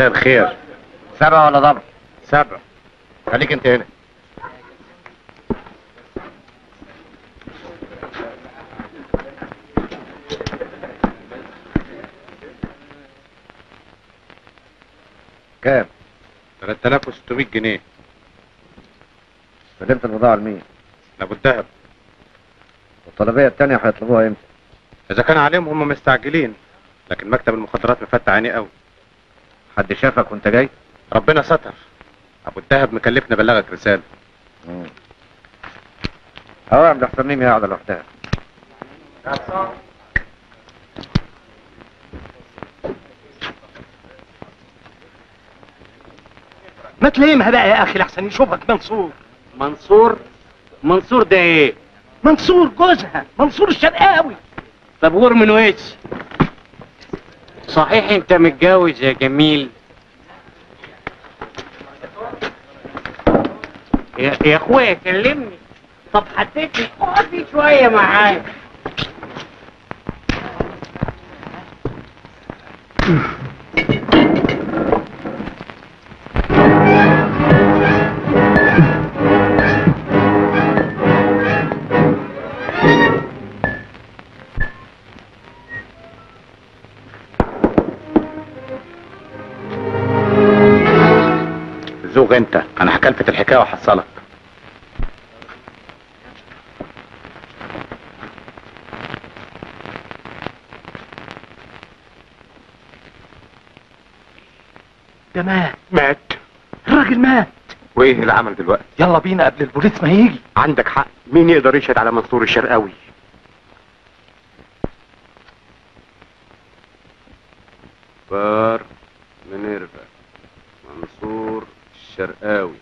مساء الخير. سبعة ولا ضبع؟ سبع. خليك انت هنا. كام؟ 3600 جنيه. سلمت البضاعة لمين؟ لأبو الدهب. والطلبية التانية هيطلبوها إمتى؟ إذا كان عليهم هم مستعجلين لكن مكتب المخدرات مفتح عينيه قوي. حد شافك وانت جاي؟ ربنا ستر. أبو الدهب مكلفني بلغك رسالة. أهو يا عبد الحسن ميمي قاعدة لوحدها. ما تلمها بقى يا أخي لحسن يشوفك منصور. منصور؟ منصور ده إيه؟ منصور جوزها منصور الشرقاوي. طب غور من وش صحيح انت متجوز يا جميل. يا, يا اخويا كلمني. طب حددني اقعدي شوية معايا. أنت. أنا هكلفت الحكاية وحصلك. ده مات. مات. الراجل مات. وايه العمل دلوقتي؟ يلا بينا قبل البوليس ما يجي. عندك حق. مين يقدر يشهد على منصور الشرقاوي؟ بار منيرفا منصور الشرقاوي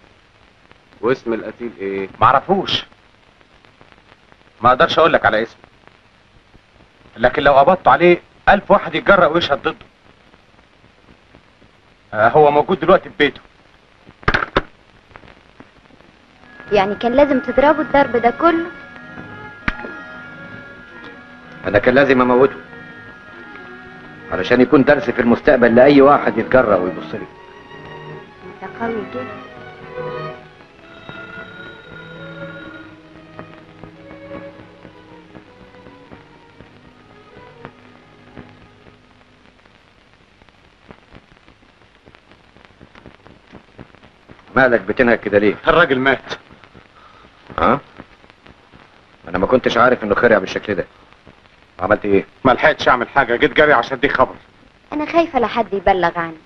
واسم القتيل إيه؟ معرفوش. ما أقدرش أقول لك على اسمه. لكن لو قبضت عليه ألف واحد يتجرأ ويشهد ضده. آه هو موجود دلوقتي في بيته. يعني كان لازم تضربوا الضرب ده كله؟ أنا كان لازم أموته. علشان يكون درس في المستقبل لأي واحد يتجرأ ويبص لي. قوي كده مالك بتنهك كده ليه الراجل مات. ها؟ أنا ما كنتش عارف إنه خرع بالشكل ده. عملت إيه؟ ما لحقتش أعمل حاجة جيت جري عشان دي خبر. أنا خايفة لحد يبلغ عني.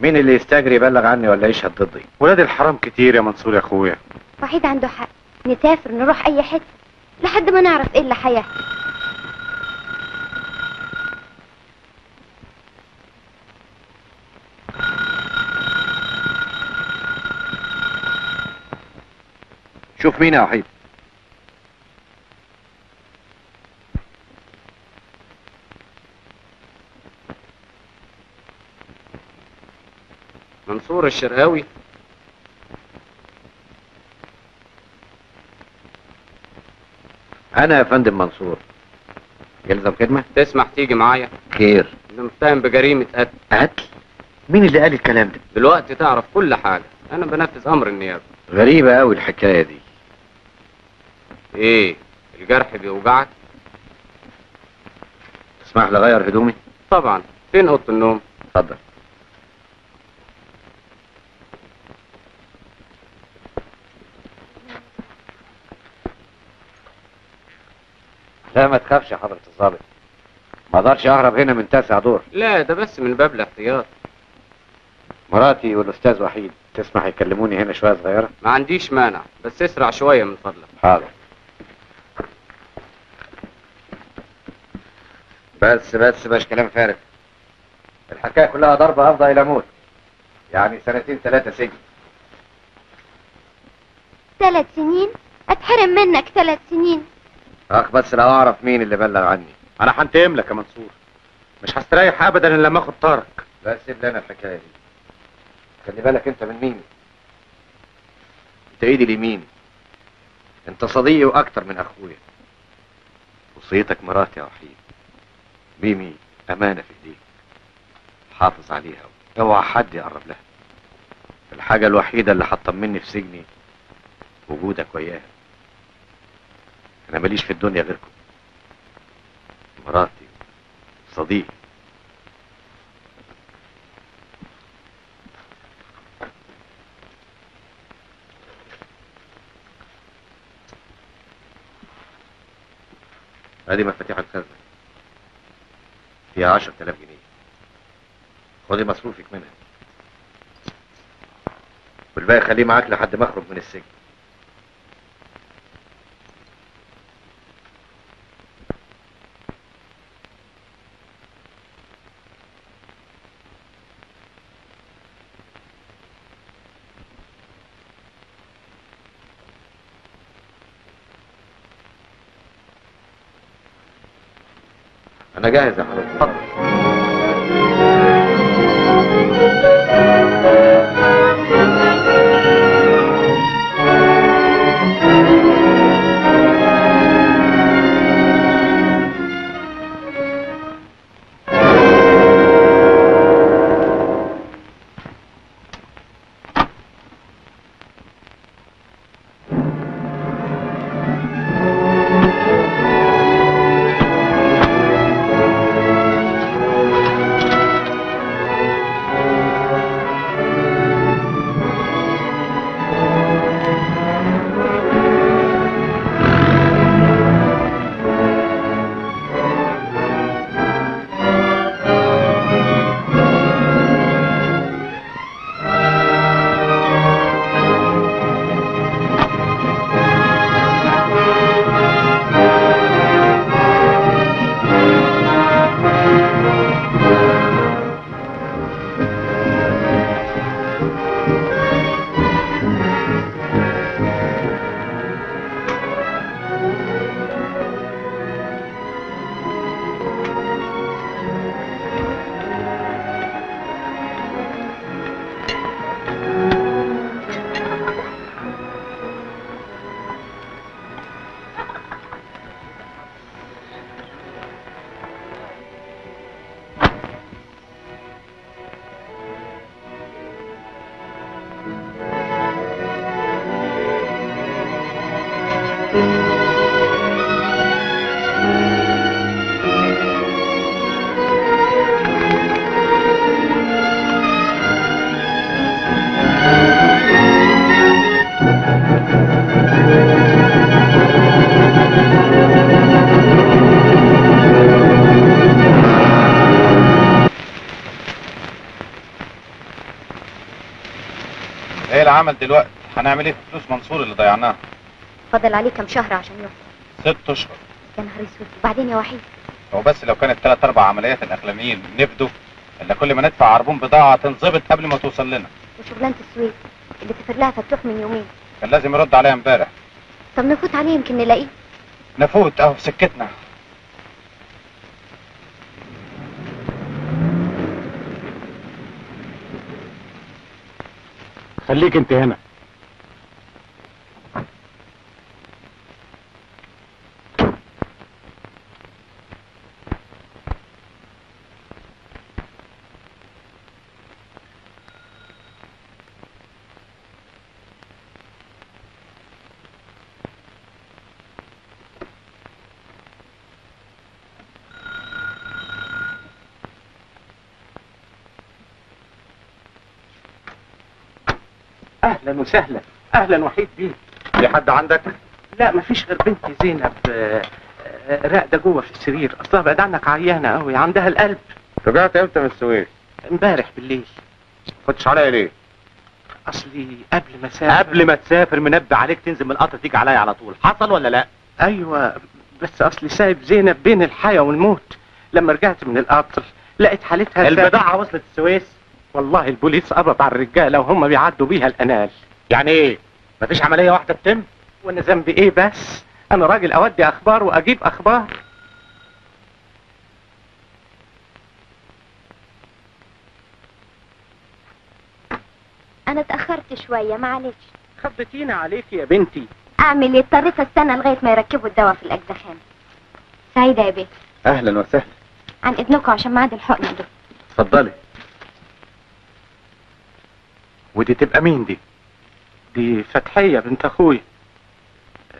مين اللي يستجري يبلغ عني ولا يشهد ضدي ولاد الحرام كتير يا منصور يا أخويا. وحيد عنده حق. نسافر نروح أي حتة. لحد ما نعرف إيه اللي هيحصل شوف مين يا وحيد منصور الشرقاوي أنا يا فندم منصور. يلزم خدمة؟ تسمح تيجي معايا؟ خير أنا متهم بجريمة قتل. قتل؟ مين اللي قال الكلام ده؟ دلوقتي تعرف كل حاجة. أنا بنفذ أمر النيابة. غريبة قوي الحكاية دي. إيه؟ الجرح بيوجعك؟ تسمح لي أغير هدومي؟ طبعا. فين أوضة النوم؟ اتفضل. لا ما تخافش يا حضرة الضابط. ما أقدرش أهرب هنا من تاسع دور. لا ده بس من باب الاحتياط. مراتي والأستاذ وحيد تسمح يكلموني هنا شوية صغيرة؟ ما عنديش مانع بس اسرع شوية من فضلك. حاضر. بس بس باش كلام فارغ. الحكاية كلها ضربة أفضى إلى موت. يعني سنتين ثلاثة سجن. ثلاث سنين؟ أتحرم منك ثلاث سنين. أخ بس لو أعرف مين اللي بلغ عني. أنا هنتقم لك يا منصور. مش هستريح ابدا إلا لما آخد طارق. بس سيب لنا الحكاية دي. خلي بالك أنت من مين؟ أنت إيدي اليمين. أنت صديقي وأكتر من أخويا. وصيتك مراتي يا وحيد. ميمي أمانة في إيديك. حافظ عليها. أوعى حد يقرب لها. الحاجة الوحيدة اللي هتطمني في سجني وجودك وياها. أنا ماليش في الدنيا غيركم. مراتي صديقي. ادي مفاتيح الخزنة. فيها عشرة آلاف جنيه. خدي مصروفك منها. والباقي خليه معاك لحد ما أخرج من السجن. أنا جاهز يا حضرتك العمل دلوقتي؟ هنعمل إيه؟ في فلوس منصور اللي ضيعناها. فضل عليه كم شهر عشان يخرج ست أشهر. يا نهار أسود. وبعدين يا وحيد؟ هو بس لو كانت ثلاث أربع عمليات الاخرانيين نفدوا الا كل ما ندفع عربون بضاعة تنظبط قبل ما توصل لنا. وشغلانة السويد اللي سافر لها فتوح من يومين. كان لازم يرد عليها امبارح. طب نفوت عليه يمكن نلاقيه؟ نفوت أهو في سكتنا. خليك انت أهلا وسهلا أهلا وحيد بيه في حد عندك؟ لا مفيش غير بنتي زينب آه، آه، راقدة جوه في السرير. أصلها بعد عنك عيانة قوي عندها القلب. رجعت إمتى من السويس؟ امبارح بالليل. كنتش عليا ليه؟ أصلي قبل ما أسافر. قبل ما تسافر منبه عليك تنزل من القطر تيجي عليا على طول. حصل ولا لا؟ أيوه بس أصلي سايب زينب بين الحياة والموت. لما رجعت من القطر لقيت حالتها. البضاعة وصلت السويس؟ والله البوليس قبض على الرجالة وهم بيعدوا بيها الأنال. يعني إيه؟ مفيش عملية واحدة تتم وأنا ذنبي إيه بس؟ أنا راجل أودي أخبار وأجيب أخبار. أنا اتأخرت شوية معلش. خبتينا عليك يا بنتي. أعمل إيه اضطريت استنى لغاية ما يركبوا الدواء في الاجزخان سعيدة يا بيه أهلا وسهلا. عن اذنكم عشان ميعاد الحقنة دي. اتفضلي. ودي تبقى مين دي؟ دي فتحية بنت اخويا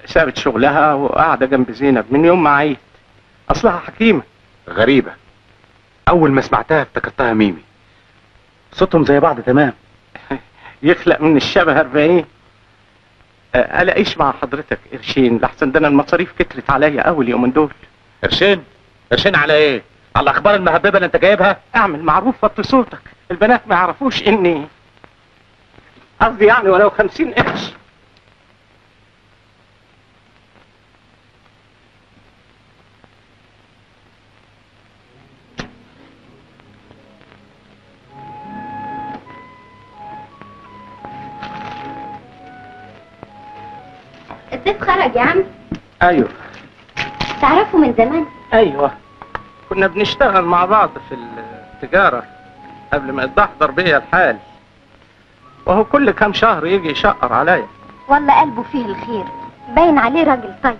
سابت شغلها وقاعدة جنب زينب من يوم ما عيت. أصلها حكيمة. غريبة. أول ما سمعتها افتكرتها ميمي. صوتهم زي بعض تمام. يخلق من الشبه 40 أه، ألاقيش مع حضرتك قرشين؟ لحسن ده أنا المصاريف كترت عليا قوي اليومين دول. قرشين؟ قرشين على إيه؟ على الأخبار المهببة اللي أنت جايبها؟ أعمل معروف وطي صوتك البنات ما يعرفوش إني قصدي يعني ولو خمسين قرش الضيف خرج يا عم؟ أيوه. تعرفه من زمان؟ أيوه. كنا بنشتغل مع بعض في التجارة قبل ما يتدحضر بيا الحال. وهو كل كام شهر يجي يشقر عليا والله قلبه فيه الخير. باين عليه راجل طيب.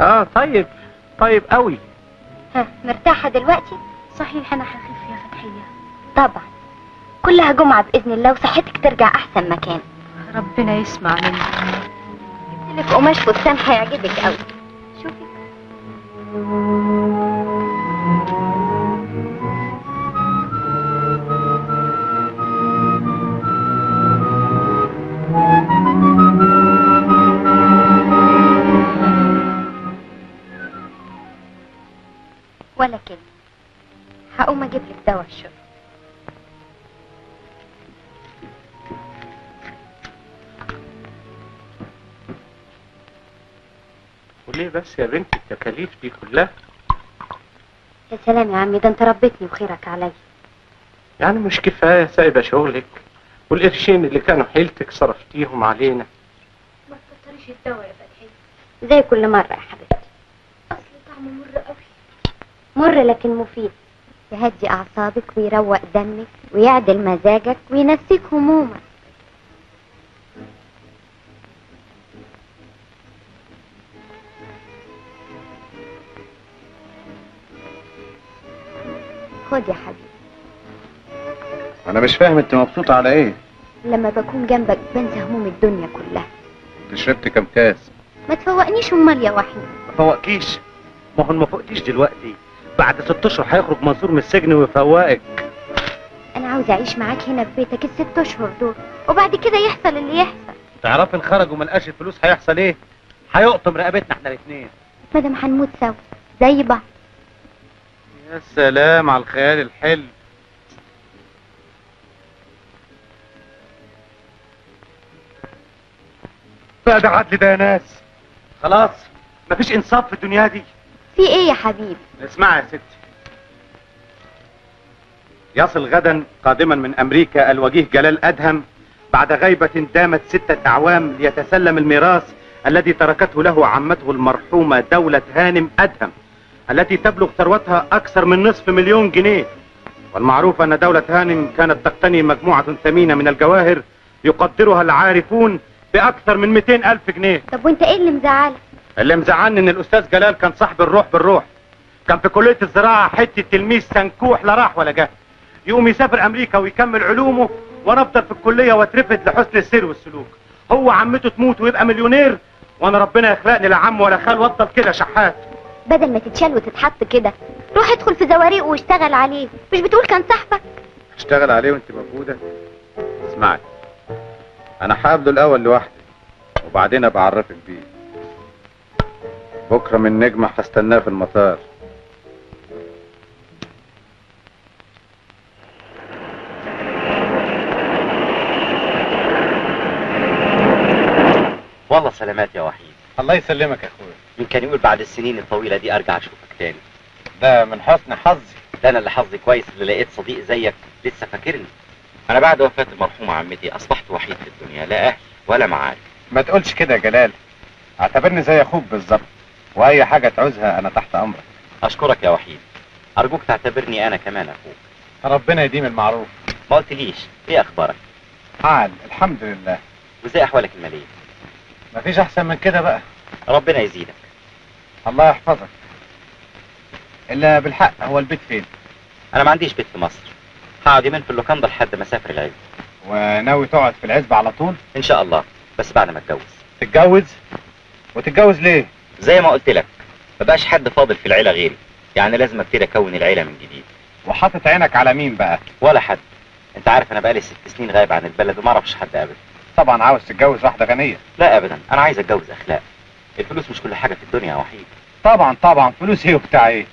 آه طيب طيب قوي. ها مرتاحة دلوقتي؟ صحيح أنا هخف يا فتحية. طبعا. كلها جمعة بإذن الله وصحتك ترجع أحسن مكان. ربنا يسمع مني جبت لك قماش فستان هيعجبك قوي. شوفي. ولا كلمة هقوم أجيب لك دواء الشرب وليه بس يا بنتي التكاليف دي كلها. يا سلام يا عمي ده أنت ربيتني وخيرك عليا. يعني مش كفاية سايبة شغلك؟ والقرشين اللي كانوا حيلتك صرفتيهم علينا. ما تكتريش الدواء يا فتحية زي كل مرة يا حبيبتي. أصل طعمه مر قوي مر لكن مفيد. يهدي أعصابك ويروق دمك ويعدل مزاجك وينسيك همومك. خد يا حبيبي. أنا مش فاهم أنت مبسوطه على إيه؟ لما بكون جنبك بنسى هموم الدنيا كلها. أنت شربت كام كاس؟ ما تفوقنيش أمال يا وحيد. ما فوقكيش ما هو ما فوقتيش دلوقتي. بعد ست أشهر هيخرج منصور من السجن ويفوقك أنا عاوز أعيش معاك هنا في بيتك الست أشهر دول وبعد كده يحصل اللي يحصل. تعرفي إن خرج وما لقاش الفلوس هيحصل إيه؟ هيقطم رقبتنا إحنا الاثنين مادام هنموت سوا زي بعض. يا سلام على الخيال الحلو. بقى ده عدل ده يا ناس خلاص مفيش انصاف في الدنيا دي. في إيه يا حبيبي؟ اسمعي يا ستي. يصل غدا قادما من أمريكا الوجيه جلال أدهم بعد غيبة دامت ستة أعوام ليتسلم الميراث الذي تركته له عمته المرحومة دولة هانم أدهم التي تبلغ ثروتها أكثر من نصف مليون جنيه. والمعروف أن دولة هانم كانت تقتني مجموعة ثمينة من الجواهر يقدرها العارفون بأكثر من 200 ألف جنيه. طب وأنت إيه اللي مزعلك؟ اللي مزعلني إن الأستاذ جلال كان صاحب الروح بالروح. كان في كلية الزراعة حتة تلميذ سنكوح لا راح ولا جه يقوم يسافر أمريكا ويكمل علومه وأنا أفضل في الكلية وأترفد لحسن السير والسلوك. هو عمته تموت ويبقى مليونير وأنا ربنا يخلقني لا عم ولا خال وأفضل كده شحات. بدل ما تتشال وتتحط كده روح ادخل في زواريق واشتغل عليه. مش بتقول كان صاحبك؟ اشتغل عليه وانت موجودة؟ اسمعي أنا هقابله الأول لوحدي وبعدين أبقى أعرفك بيه. بكرة من نجمة هستناه في المطار. والله سلامات يا وحيد. الله يسلمك يا أخويا. مين كان يقول بعد السنين الطويلة دي أرجع أشوفك تاني. ده من حسن حظي. ده أنا اللي حظي كويس اللي لقيت صديق زيك لسه فاكرني. أنا بعد وفاة المرحومة عمتي أصبحت وحيد في الدنيا لا أهل ولا معارف. ما تقولش كده يا جلال. اعتبرني زي أخوك بالظبط. وأي حاجة تعوزها أنا تحت أمرك. أشكرك يا وحيد. أرجوك تعتبرني أنا كمان أخوك. ربنا يديم المعروف. ما قلتليش إيه أخبارك؟ عال الحمد لله. وإزاي أحوالك المالية؟ مفيش أحسن من كده بقى. ربنا يزيدك. الله يحفظك. إلا بالحق هو البيت فين؟ أنا ما عنديش بيت في مصر. هقعد يومين في اللوكاندا لحد ما أسافر العز. وناوي تقعد في العزبة على طول؟ إن شاء الله بس بعد ما أتجوز. تتجوز؟ وتتجوز ليه؟ زي ما قلت لك ما بقاش حد فاضل في العيلة غيري. يعني لازم ابتدي أكون العيلة من جديد. وحاطط عينك على مين بقى؟ ولا حد. أنت عارف أنا بقالي ست سنين غايب عن البلد وما أعرفش حد ابدا. طبعا عاوز تتجوز واحدة غنية. لا ابدا. أنا عايز أتجوز أخلاق. الفلوس مش كل حاجة في الدنيا يا وحيد. طبعا طبعا. فلوس إيه وبتاع إيه؟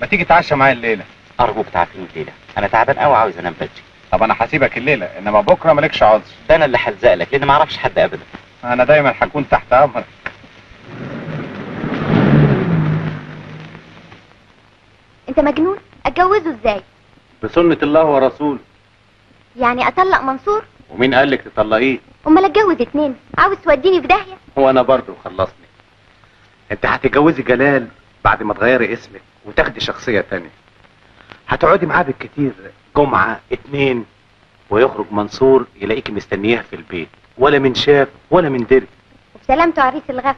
ما تيجي تعشى معايا الليلة. ارجوك تعافيني الليلة. أنا تعبان قوي عاوز أنام بدري. طب أنا هسيبك الليلة إنما بكرة مالكش عذر. ده أنا اللي هلزق لك لأن ما أعرفش حد ابدا. أنا دايما هكون تحت أمرك. انت مجنون؟ اتجوزه إزاي؟ بسنة الله ورسوله. يعني اطلق منصور؟ ومين قال لك تطلقيه؟ امال اتجوز اتنين. عاوز توديني في داهية؟ هو أنا برضه خلصني. انت هتتجوزي جلال بعد ما تغيري اسمك وتاخدي شخصية تانية. هتقعدي معاه بالكتير جمعة اتنين ويخرج منصور يلاقيكي مستنياه في البيت. ولا من شاف ولا من دري. وبسلامته عريس الغفلة.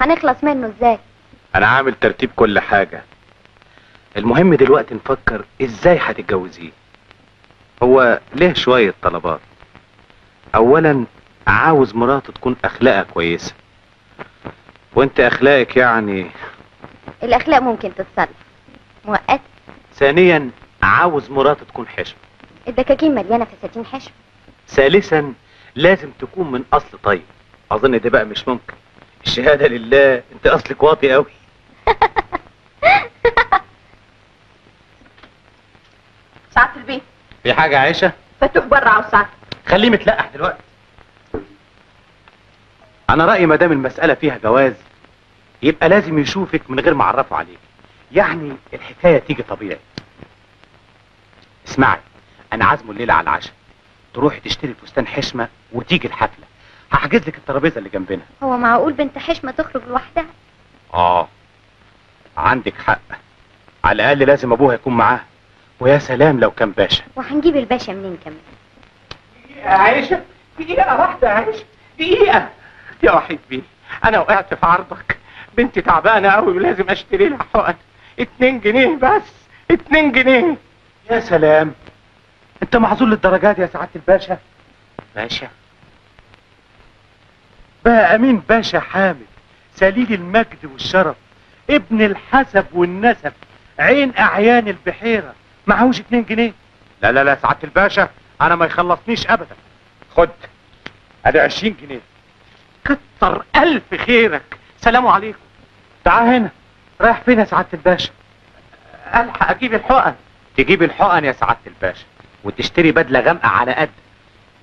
هنخلص منه إزاي؟ أنا عامل ترتيب كل حاجة. المهم دلوقتي نفكر إزاي هتتجوزيه. هو ليه شوية طلبات؟ اولا عاوز مراته تكون أخلاقها كويسة. وأنت أخلاقك يعني؟ الأخلاق ممكن تتصلح مؤقت ثانيا عاوز مراته تكون حشمة الدكاكين مليانة فساتين حشو ثالثا لازم تكون من أصل طيب. أظن ده بقى مش ممكن. الشهادة لله أنت أصلك واطي قوي ساعة البيت في حاجة يا عائشة؟ فتوح بره ساعة خليه متلقح دلوقتي. أنا رأيي ما دام المسألة فيها جواز يبقى لازم يشوفك من غير ما أعرفه عليك. يعني الحكاية تيجي طبيعي. اسمعي أنا عازمه الليلة على العشاء. تروحي تشتري فستان حشمة وتيجي الحفلة. هحجز لك الترابيزة اللي جنبنا. هو معقول بنت حشمة تخرج لوحدها؟ آه عندك حق. على الأقل لازم أبوها يكون معاها. ويا سلام لو كان باشا. وهنجيب الباشا منين كمان؟ يا عائشة دقيقة واحدة يا عائشة دقيقة. يا وحيد بيه أنا وقعت في عرضك. بنتي تعبانة أوي ولازم أشتري لها حقن. اتنين جنيه بس اتنين جنيه. يا سلام. أنت معذور للدرجات يا سعادة الباشا. باشا. بقى أمين باشا حامد سليل المجد والشرف ابن الحسب والنسب عين أعيان البحيرة. معهوش اتنين جنيه. لا لا لا سعادة الباشا أنا ما يخلصنيش ابدا. خد أدي عشرين جنيه. كتر ألف خيرك. سلام عليكم. تعال هنا. رايح فين يا سعادة الباشا؟ ألحق أجيب الحقن. تجيب الحقن يا سعادة الباشا وتشتري بدلة غامقة على قد.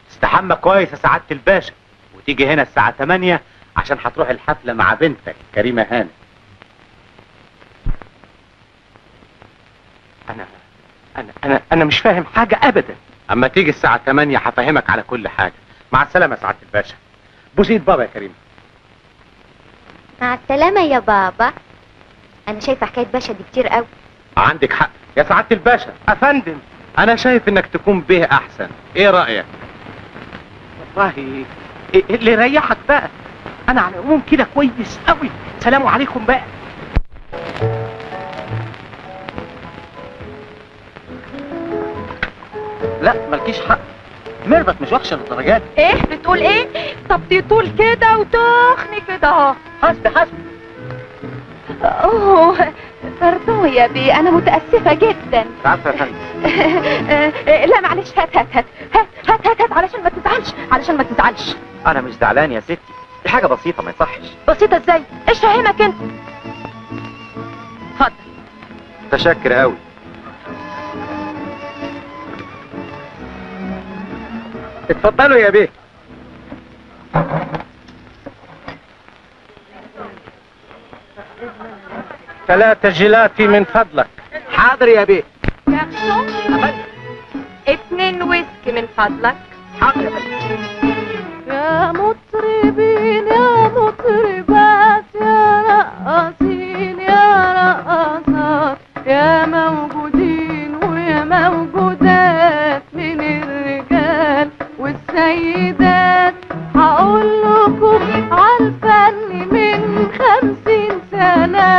تستحمى كويس يا سعادة الباشا وتيجي هنا الساعة 8 عشان هتروح الحفلة مع بنتك كريمة هانم أنا أنا أنا أنا مش فاهم حاجة أبدا. أما تيجي الساعة 8 هفهمك على كل حاجة. مع السلامة يا سعادة الباشا. بوس ايد بابا يا كريم. مع السلامة يا بابا. أنا شايفة حكاية باشا دي كتير قوي عندك حق. يا سعادة الباشا أفندم. أنا شايف إنك تكون به أحسن. إيه رأيك؟ والله إيه اللي يريحك بقى؟ أنا على العموم كده كويس أوي. سلام عليكم بقى. لا مالكيش حق. ميرفت مش وحشة للدرجات إيه؟ بتقول إيه؟ طب دي طول كده وتخني كده أهو. حسبي حسبي. أوه pardon يا بيه أنا متأسفة جدا. عارفة يا فندم. لا معلش هات هات هات. هات هات هات, هات علشان ما تزعلش علشان ما تزعلش. أنا مش زعلان يا ستي. دي حاجة بسيطة ما يصحش. بسيطة إزاي؟ إيش فاهمك أنت؟ اتفضل متشكر قوي اتفضلوا يا بيه. ثلاثة جيلاتي من فضلك. حاضر يا بيه. اتنين ويسكي من فضلك. حاضر يا بيه. يا مطربين يا مطربات يا رقاصين يا رقاصات يا موجودين ويا موجودات. والسيدات هقول لكم عالفن من خمسين سنة.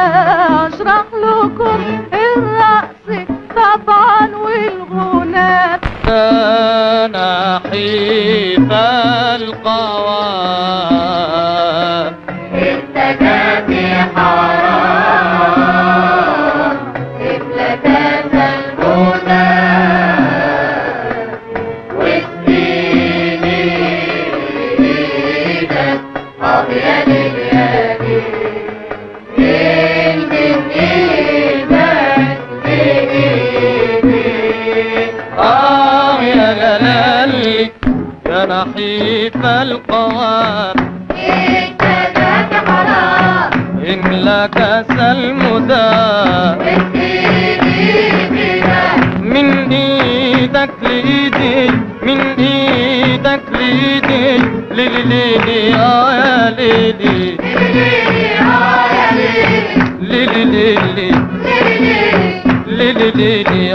أشرح لكم الرقص طبعا والغناء. نحيف القوام. يا نحيف القوام املا كاس المدام من إيدك لايدي من إيدك لايدي ليلي ليلي. آه يا ليلي. ليلي ليلي ليلي ليلي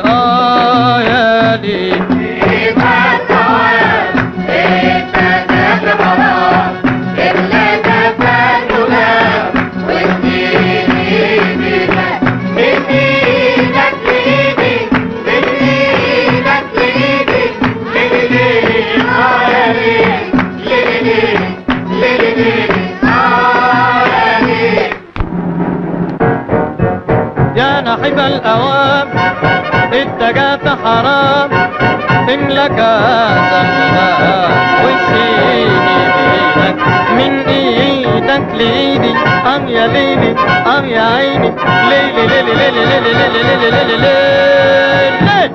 زمنا وسيني بيدك من إيدك ليدي ام يا ليلي ام يا عيني ليلي ليلي ليلي ليلي ليلي ليلي ليلي ليلي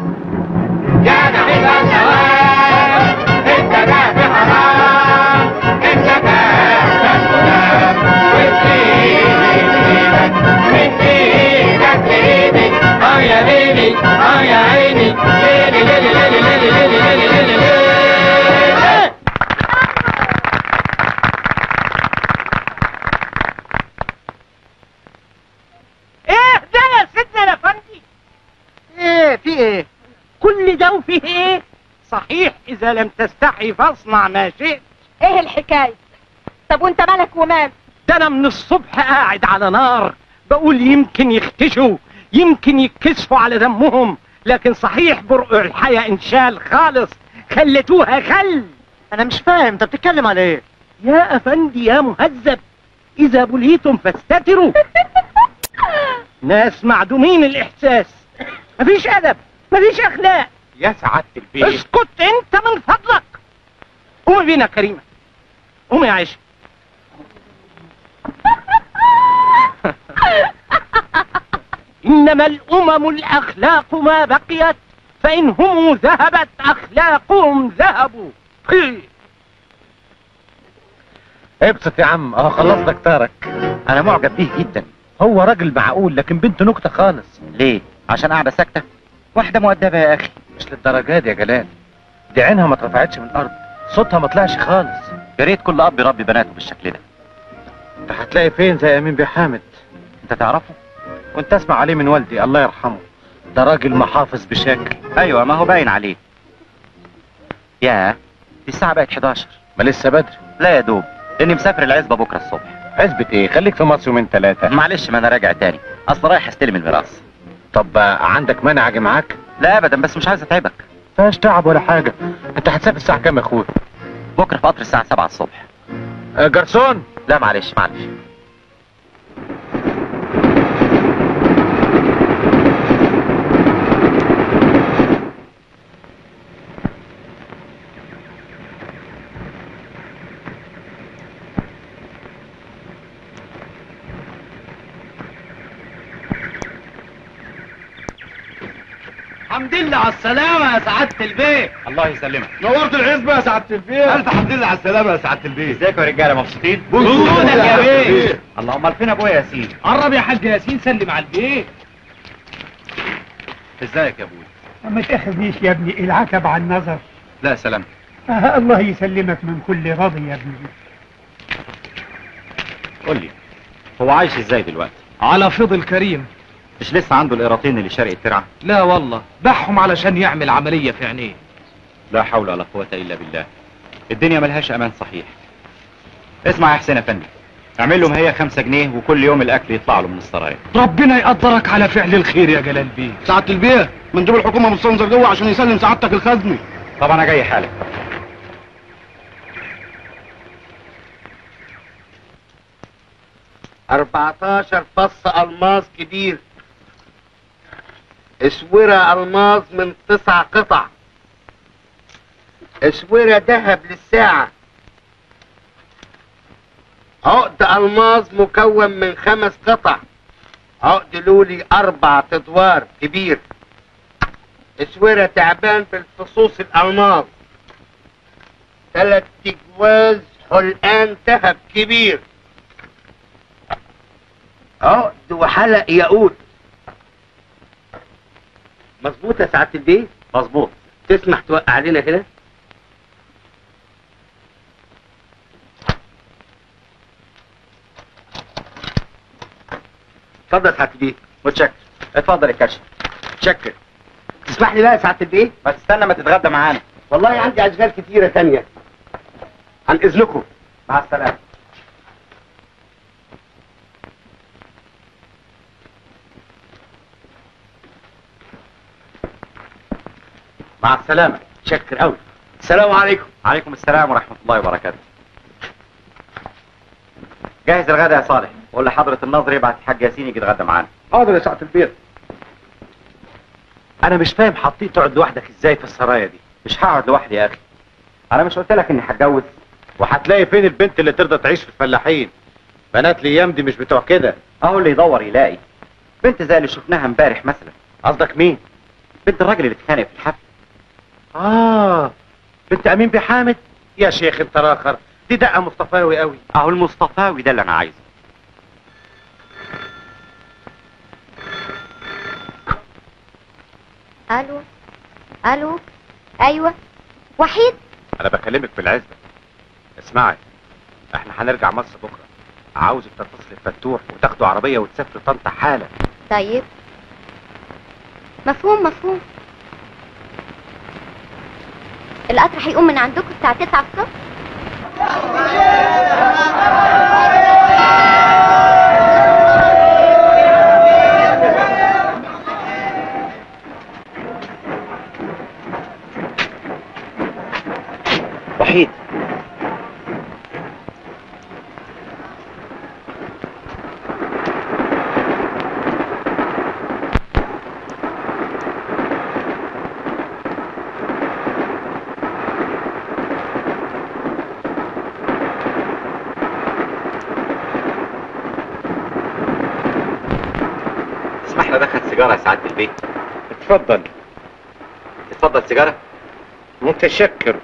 يا نحيب الثواب انت في حرام انت وسيني بايدك من إيدك لايدك آه يا ليلي آه يا إذا لم تستحي فاصنع ما شئت. إيه الحكاية؟ طب وأنت مالك ومال؟ ده أنا من الصبح قاعد على نار. بقول يمكن يختشوا يمكن يتكسفوا على دمهم. لكن صحيح برقع الحياة انشال خالص. خلتوها خل. أنا مش فاهم أنت بتتكلم على إيه؟ يا أفندي يا مهذب. إذا بليتم فاستتروا. ناس معدومين الإحساس. مفيش أدب مفيش أخلاق. يا سعادة البيت. اسكت انت من فضلك. قومي بينا يا كريمة. قومي يا عائشه إنما الأمم الأخلاق ما بقيت فإن هم ذهبت أخلاقهم ذهبوا. ابسط يا عم آه خلص دكتورك أنا معجب بيه جدا. هو راجل معقول لكن بنته نكتة خالص. ليه؟ عشان قاعدة ساكتة؟ واحدة مؤدبة يا أخي. مش للدرجة دي يا جلال. دي عينها ما اترفعتش من الأرض. صوتها ما طلعش خالص. يا ريت كل أب يربي بناته بالشكل ده. انت هتلاقي فين زي أمين بيه حامد؟ انت تعرفه؟ كنت أسمع عليه من والدي الله يرحمه. ده راجل محافظ بشكل. أيوه ما هو باين عليه. يا دي الساعة بقت 11 ما لسه بدري. لا يا دوب. لاني مسافر العزبة بكرة الصبح. عزبة إيه؟ خليك في مصر يومين ثلاثة معلش ما أنا راجع تاني. أصل رايح أستلم الميراث. طب عندك مانع أجي معاك؟ لا ابدا بس مش عايز أتعبك. مفيهاش تعب ولا حاجة. أنت هتسافر الساعة كام يا أخويا؟ بكرة في قطر الساعة 7 الصبح. آه، جرسون؟ لا معلش معلش الحمد لله على السلامة يا سعادة البيت. الله يسلمك. نورت العزبة يا سعادة البيت. ألف حمد لله على السلامة يا سعادة البيت. ازيكم يا رجالة مبسوطين؟ بوجودك يا بيه الله امال فين ابويا ياسين. قرب يا حاج ياسين سلم على البيت. إزيك يا ابويا ما تاخذنيش يا ابني العتب عن النظر. لا سلام. آه الله يسلمك من كل رضي يا ابني. قول لي هو عايش إزاي دلوقتي؟ على فضل كريم. مش لسه عنده القراطين اللي شرق الترعه لا والله باعهم علشان يعمل عملية في عينيه. لا حول ولا قوة إلا بالله. الدنيا ملهاش أمان صحيح. اسمع يا حسين افندي اعمل لهم هي خمسة جنيه وكل يوم الأكل يطلع له من السرايا. ربنا يقدرك على فعل الخير يا جلال بيه. سعادة البيه مندوب الحكومة مستنظر جوه عشان يسلم سعادتك الخزني. طب أنا جاي حالا. أربعتاشر فص ألماس كبير. اسورة ألماس من تسع قطع. اسورة ذهب للساعة. عقد ألماس مكون من خمس قطع. عقد لولي أربع أدوار كبير. اسورة تعبان بالفصوص الألماس ثلاث جواز حلقان ذهب كبير. عقد وحلق ياقوت. مظبوط يا سعادة البيه؟ مظبوط. تسمح توقع لنا كده؟ اتفضل يا سعادة البيه. متشكر. اتفضل الكشف شكر تسمح لي بقى يا سعادة البيه؟ ما تستنى ما تتغدى معانا. والله عندي أشغال كتيرة تانية. عن إذنكم. مع السلامة. مع السلامة. شكر قوي السلام عليكم. عليكم السلام ورحمة الله وبركاته. جهز الغداء يا صالح؟ وقول لحضرة الناظر يبعت الحاج ياسين يجي يتغدى معانا. حاضر يا سعاده البيه أنا مش فاهم حطيت تقعد لوحدك إزاي في السرايا دي؟ مش هقعد لوحدي يا أخي. أنا مش قلت لك إني هتجوز. وهتلاقي فين البنت اللي ترضى تعيش في الفلاحين؟ بنات الأيام دي مش بتوع كده. أهو اللي يدور يلاقي. بنت زي اللي شفناها امبارح مثلا. قصدك مين؟ بنت الراجل اللي اتخانق في الحفل. آه. بنت أمين بيه حامد يا شيخ انت راخر. دي دقة مصطفاوي قوي. أهو المصطفاوي ده اللي أنا عايزه. ألو؟ ألو؟ أيوه. وحيد؟ أنا بكلمك في العزبة. اسمعي إحنا هنرجع مصر بكرة. عاوزك تتصل بفتوح وتاخدوا عربية وتسافروا طنطا حالا. طيب. مفهوم مفهوم. القطر هيقوم من عندكم الساعة 9 الصبح وحيد تسمح لي ادخل سيجاره يا سعاده البيت. اتفضل. اتفضل سيجاره متشكر.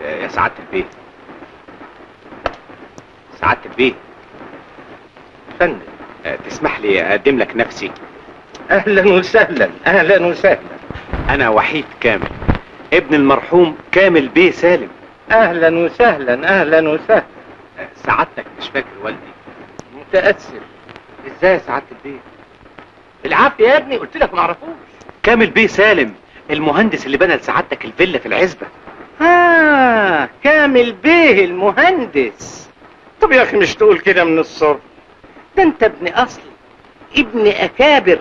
يا سعاده البيه سعاده البيه فندم آه، تسمح لي أقدم لك نفسي؟ أهلا وسهلا أهلا وسهلا. أنا وحيد كامل. ابن المرحوم كامل بيه سالم. أهلا وسهلا أهلا وسهلا. آه، سعادتك مش فاكر والدي. متاسف إزاي يا سعاده البيه بالعافيه يا ابني قلت لك ما اعرفوش. كامل بيه سالم المهندس اللي بنى لسعادتك الفيلا في العزبة. آه كامل بيه المهندس. طب يا أخي مش تقول كده من الصبح. ده أنت ابن أصل ابن أكابر.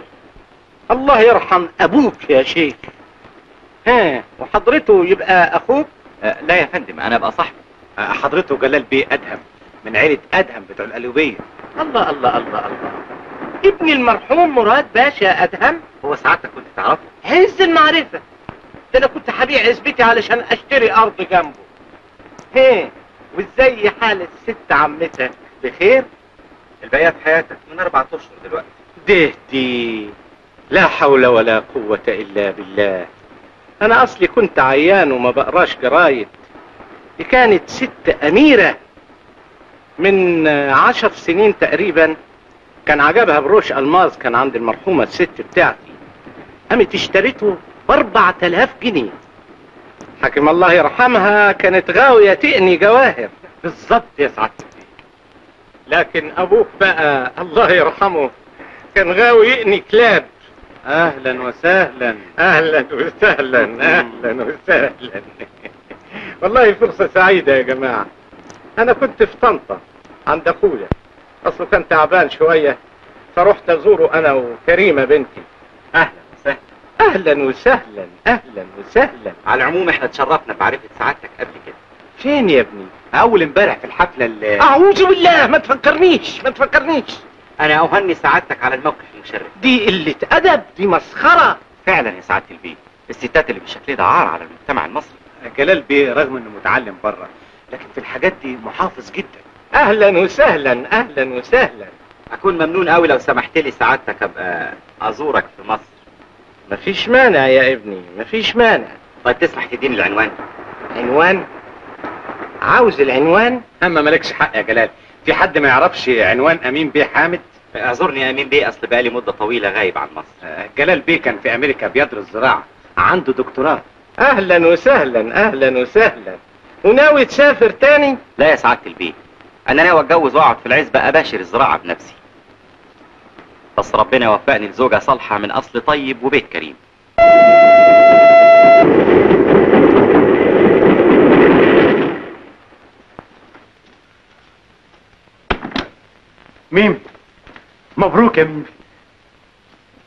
الله يرحم أبوك يا شيخ. ها وحضرته يبقى أخوك؟ آه لا يا فندم أنا أبقى صاحبه. آه، حضرته جلال بيه أدهم من عيلة أدهم بتوع القلوبيه الله الله الله الله. ابن المرحوم مراد باشا أدهم. هو سعادتك كنت تعرفه؟ عز المعرفة. ده أنا كنت هبيع عزبتي علشان أشتري أرض جنبه. هي وإزاي حال الست عمتك؟ بخير؟ الباقيه في حياتك من أربع أشهر دلوقتي. ده دي. لا حول ولا قوة إلا بالله. أنا أصلي كنت عيان وما بقراش جرايد دي كانت ست أميرة من عشر سنين تقريبا. كان عجبها بروش ألماظ كان عند المرحومة الست بتاعتي. قامت اشتريته بأربعة آلاف جنيه. حكم الله يرحمها كانت غاوية تقني جواهر. بالظبط يا البيه. لكن أبوك بقى الله يرحمه كان غاوي يقني كلاب. أهلا وسهلا. أهلا وسهلا أهلا وسهلا. والله فرصة سعيدة يا جماعة. أنا كنت في طنطا عند أخويا. اصله كان تعبان شوية فرحت أزوره أنا وكريمة بنتي. أهلا وسهلا. أهلا وسهلا أهلا وسهلا. على العموم إحنا اتشرفنا بمعرفه سعادتك قبل كده. فين يا ابني؟ أول امبارح في الحفلة اللي أعوذ بالله ما تفكرنيش ما تفكرنيش. أنا أهني سعادتك على الموقف المشرف. دي قلة أدب دي مسخرة. فعلا يا سعادة البيه الستات اللي بالشكل ده عار على المجتمع المصري. جلال بيه رغم إنه متعلم بره لكن في الحاجات دي محافظ جدا. أهلا وسهلا أهلا وسهلا. أكون ممنون قوي لو سمحت لي سعادتك ابقى أزورك في مصر. مفيش مانع يا ابني مفيش مانع. طيب تسمح تديني العنوان؟ عنوان؟ عاوز العنوان؟ اما مالكش حق يا جلال. في حد ما يعرفش عنوان أمين بيه حامد؟ اعذرني أمين بيه أصل بقالي مدة طويلة غايب عن مصر. آه، جلال بيه كان في أمريكا بيدرس زراعه عنده دكتوراه. أهلا وسهلا أهلا وسهلا. وناوي تسافر تاني؟ لا يا سعادة البيه. أنا ناوي أتجوز وأقعد في العزبة أباشر الزراعة بنفسي. بس ربنا يوفقني لزوجة صالحة من أصل طيب وبيت كريم. ميم مبروك يا ميم.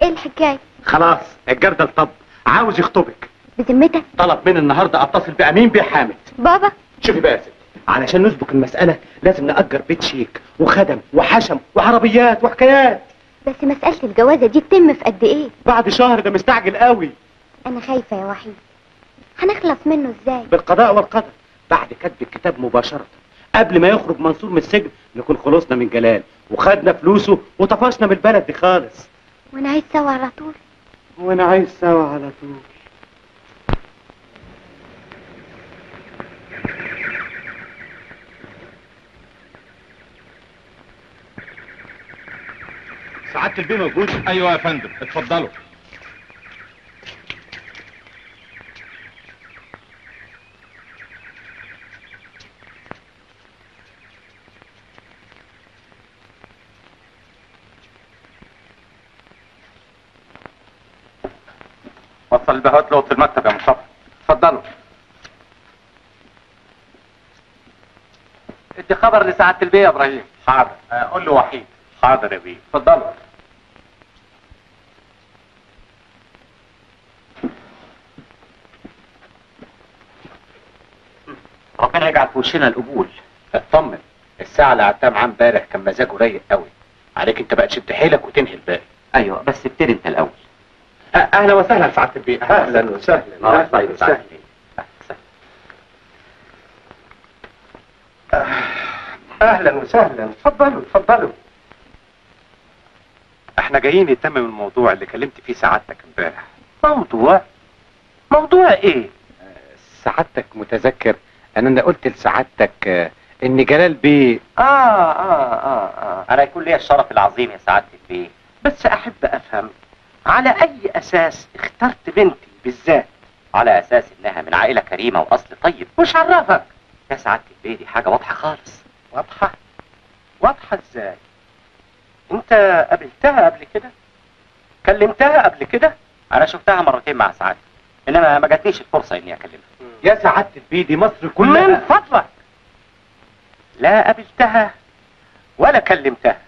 إيه الحكاية؟ خلاص الجردل طب. عاوز يخطبك. بذمتك؟ طلب مني النهارده أتصل بأمين بيه حامد. بابا؟ شوفي بقى يا ستي علشان نسبق المسألة لازم نأجر بيت شيك وخدم وحشم وعربيات وحكايات. بس مسألة الجوازة دي تتم في قد إيه؟ بعد شهر ده مستعجل قوي. أنا خايفة يا وحيد. هنخلص منه إزاي؟ بالقضاء والقدر. بعد كتب الكتاب مباشرة. قبل ما يخرج منصور من السجن نكون خلصنا من جلال. وخدنا فلوسه وطفشنا من البلد دي خالص. وأنا عايز سوا على طول. وأنا عايز سوا على طول. سعادة البيه موجود. أيوه يا فندم. اتفضلوا. وصل البهوات لأوضة المكتب يا مصطفى. اتفضلوا. ادي خبر لسعادة البيه يا إبراهيم. حاضر. آه، قول له وحيد. حاضر يا بيه اتفضلوا ربنا يجعل في وشنا القبول. اطمن. الساعة اللي قعدتها معاه امبارح كان مزاجه رايق قوي. عليك انت بقى تشد حيلك وتنهي الباقي أيوه بس ابتدي انت الأول. آه، أهلا وسهلا سعادة البيه أهلا وسهلا. آه أهلا طيب سعاده وسهلا. البيه أهلا وسهلا. اتفضلوا اتفضلوا إحنا جايين نتمم الموضوع اللي كلمت فيه سعادتك امبارح. موضوع موضوع إيه؟ سعادتك متذكر؟ ان أنا قلت لسعادتك آه، إن جلال بيه آه آه آه آه. أنا يكون لي الشرف العظيم يا سعاده البيه بس أحب أفهم على أي أساس اخترت بنتي بالذات؟ على أساس إنها من عائلة كريمة وأصل طيب مش عرفك يا سعاده البيه دي حاجة واضحة خالص. واضحة؟ واضحة إزاي؟ انت قابلتها قبل كده؟ كلمتها قبل كده؟ أنا شفتها مرتين مع سعادتك إنما ما جاتنيش الفرصة إني أكلمها. يا سعادة البيه دي مصر من كلها فضلك. لا قابلتها ولا كلمتها.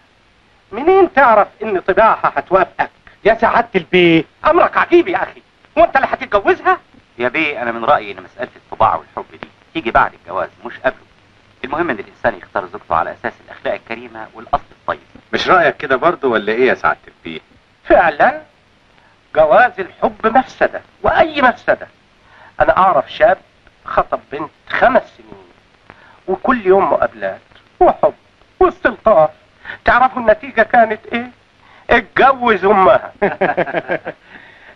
منين تعرف إن طباعها هتوافقك؟ يا سعادة البيه أمرك عجيب يا أخي. وأنت اللي هتتجوزها؟ يا بيه أنا من رأيي إن مسألة الطباع والحب دي تيجي بعد الجواز مش قبله. المهم إن الإنسان يختار زوجته على أساس الأخلاق الكريمة والأصل الطيب. مش رأيك كده برضو ولا إيه يا سعادة البيه فعلا. جواز الحب مفسدة وأي مفسدة. أنا أعرف شاب خطب بنت خمس سنين وكل يوم مقابلات وحب واستلطاف. تعرفوا النتيجة كانت إيه؟ اتجوز أمها.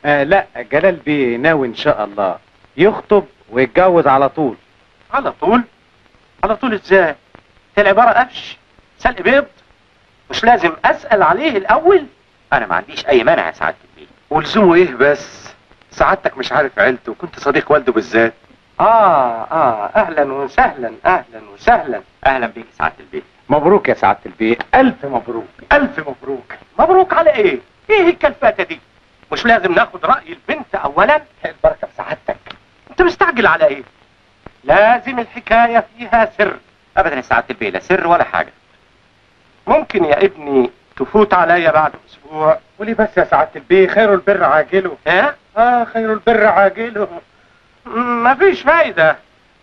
آه لا جلال بيه ناوي إن شاء الله يخطب ويتجوز على طول. على طول؟ على طول إزاي؟ هي العبارة قفش؟ سلق بيض؟ مش لازم أسأل عليه الأول؟ أنا ما عنديش أي مانع يا سعادة البيه ولزومه إيه بس؟ سعادتك مش عارف عيلته وكنت صديق والده بالذات. آه آه أهلا وسهلا أهلا وسهلا. أهلا بيك يا سعادة البيه مبروك يا سعادة البيه ألف مبروك ألف مبروك. مبروك على إيه؟ إيه الكلفاتة دي؟ مش لازم ناخد رأي البنت اولا؟ البركة في سعادتك. أنت مستعجل على إيه؟ لازم الحكاية فيها سر. ابدا يا سعادة البيه لا سر ولا حاجة. ممكن يا ابني تفوت عليا بعد أسبوع؟ قولي بس يا سعادة البيه خير البر عاجله. ها؟ آه خير البر عاجله. مفيش فايدة.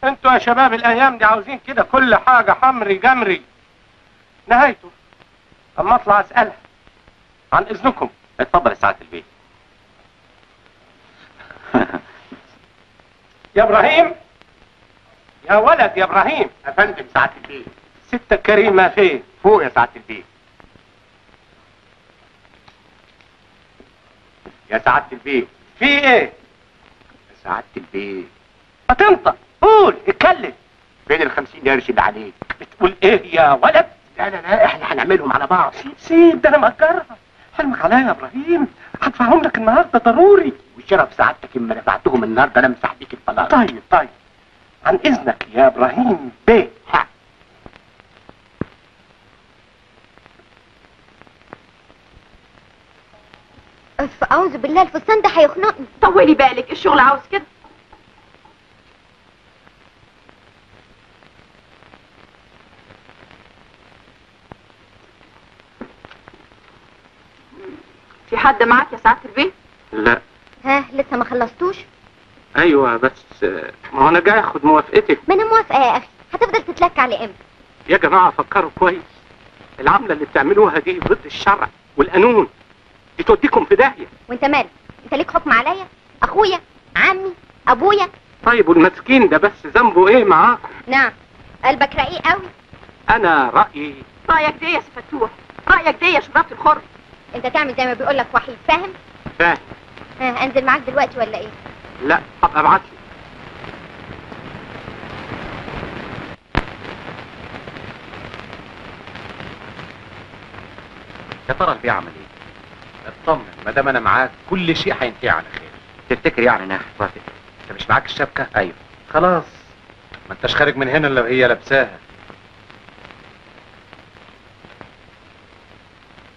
أنتوا يا شباب الأيام دي عاوزين كده كل حاجة حمري جمري. نهايته. اما أطلع أسألها عن إذنكم. اتفضل يا سعادة البيه. يا إبراهيم؟ يا ولد يا إبراهيم. يا فندم سعادة البيه. ستة كريمة فين فوق يا سعاده البيه يا سعاده البيه في إيه؟ يا سعاده البيه ما تنطق قول اتكلم. فين الخمسين قرش اللي عليك. بتقول إيه يا ولد؟ لا لا لا إحنا هنعملهم على بعض. سيب سيب ده أنا مأجرها. حلمك عليا يا إبراهيم. هدفعهم لك النهارده ضروري. وشرف سعادتك إما دفعتهم النهارده أنا امسح بيك البلاط طيب طيب. عن إذنك يا إبراهيم بيه اف أعوذ بالله الفستان ده هيخنقني. طولي بالك الشغل عاوز كده. في حد معاك يا سعادة البيه؟ لا. ها لسه ما خلصتوش؟ أيوه بس ما هو أنا جاي أخد موافقتك. ما أنا موافقة يا أخي. هتفضل تتلك على إمتى؟ يا جماعة فكروا كويس. العملة اللي بتعملوها دي ضد الشرع والقانون. دي توديكم في داهية. وانت مالك؟ انت ليك حكم عليا؟ اخويا عمي ابويا؟ طيب والمسكين ده بس ذنبه إيه معاكم؟ نعم قلبك رقيق قوي. أنا رأيي. رأيك ده يا سفتوح رأيك ده يا شرابة الخر؟ انت تعمل زي ما بيقول لك وحيد فاهم؟ فاهم. ها انزل معاك دلوقتي ولا إيه؟ لا هبقى ابعت لي يا ترى البيع عمل إيه؟ اطمن ما دام أنا معاك كل شيء هينتهي على خير. تفتكر يعني إنها هتوافق أنت مش معاك الشبكة؟ أيوه. خلاص. ما أنتش خارج من هنا إلا وهي لابساها.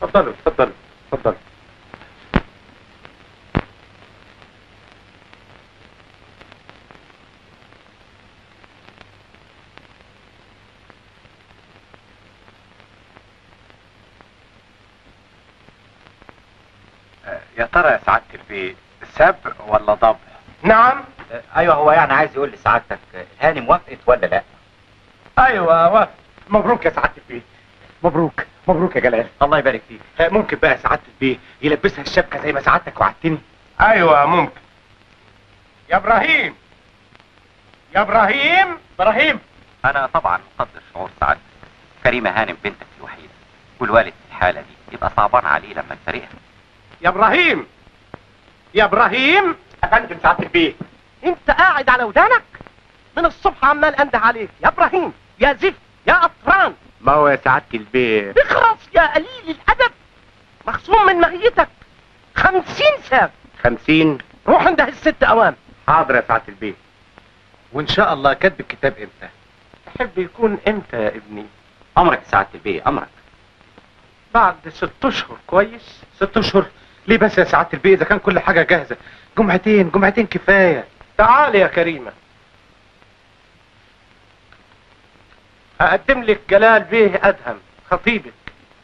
اتفضلوا اتفضلوا اتفضلوا يا ترى يا سعاده البيه سبع ولا ضبع نعم. أيوه هو يعني عايز يقول لسعادتك هانم وافقت ولا لا؟ أيوه وافق. مبروك يا سعادة البيه مبروك مبروك يا جلال. الله يبارك فيك. آه، ممكن بقى يا سعادة البيه يلبسها الشبكة زي ما سعادتك وعدتني؟ أيوه ممكن. يا إبراهيم. يا إبراهيم. إبراهيم. أنا طبعا مقدر شعور سعادتك. كريمة هانم بنتك الوحيدة. والوالد في الحالة دي يبقى صعبان عليه لما يفارقها. يا إبراهيم! يا إبراهيم! يا فندم سعادة البيه أنت قاعد على ودانك؟ من الصبح عمال انده عليك. يا إبراهيم! يا زفت! يا قطران ما هو يا سعادة البيه اخرس يا قليل الأدب. مخصوم من مهيتك. خمسين سنة خمسين؟ روح انده الست اوام حاضر يا سعادة البيه وإن شاء الله كاتب الكتاب إمتى؟ تحب يكون إمتى يا ابني؟ أمرك يا سعادة البيه أمرك. بعد ست أشهر. كويس. ست أشهر. ليه بس يا سعادة البيه؟ إذا كان كل حاجة جاهزة. جمعتين جمعتين كفاية. تعال يا كريمة. هقدم لك جلال بيه أدهم. خطيبك.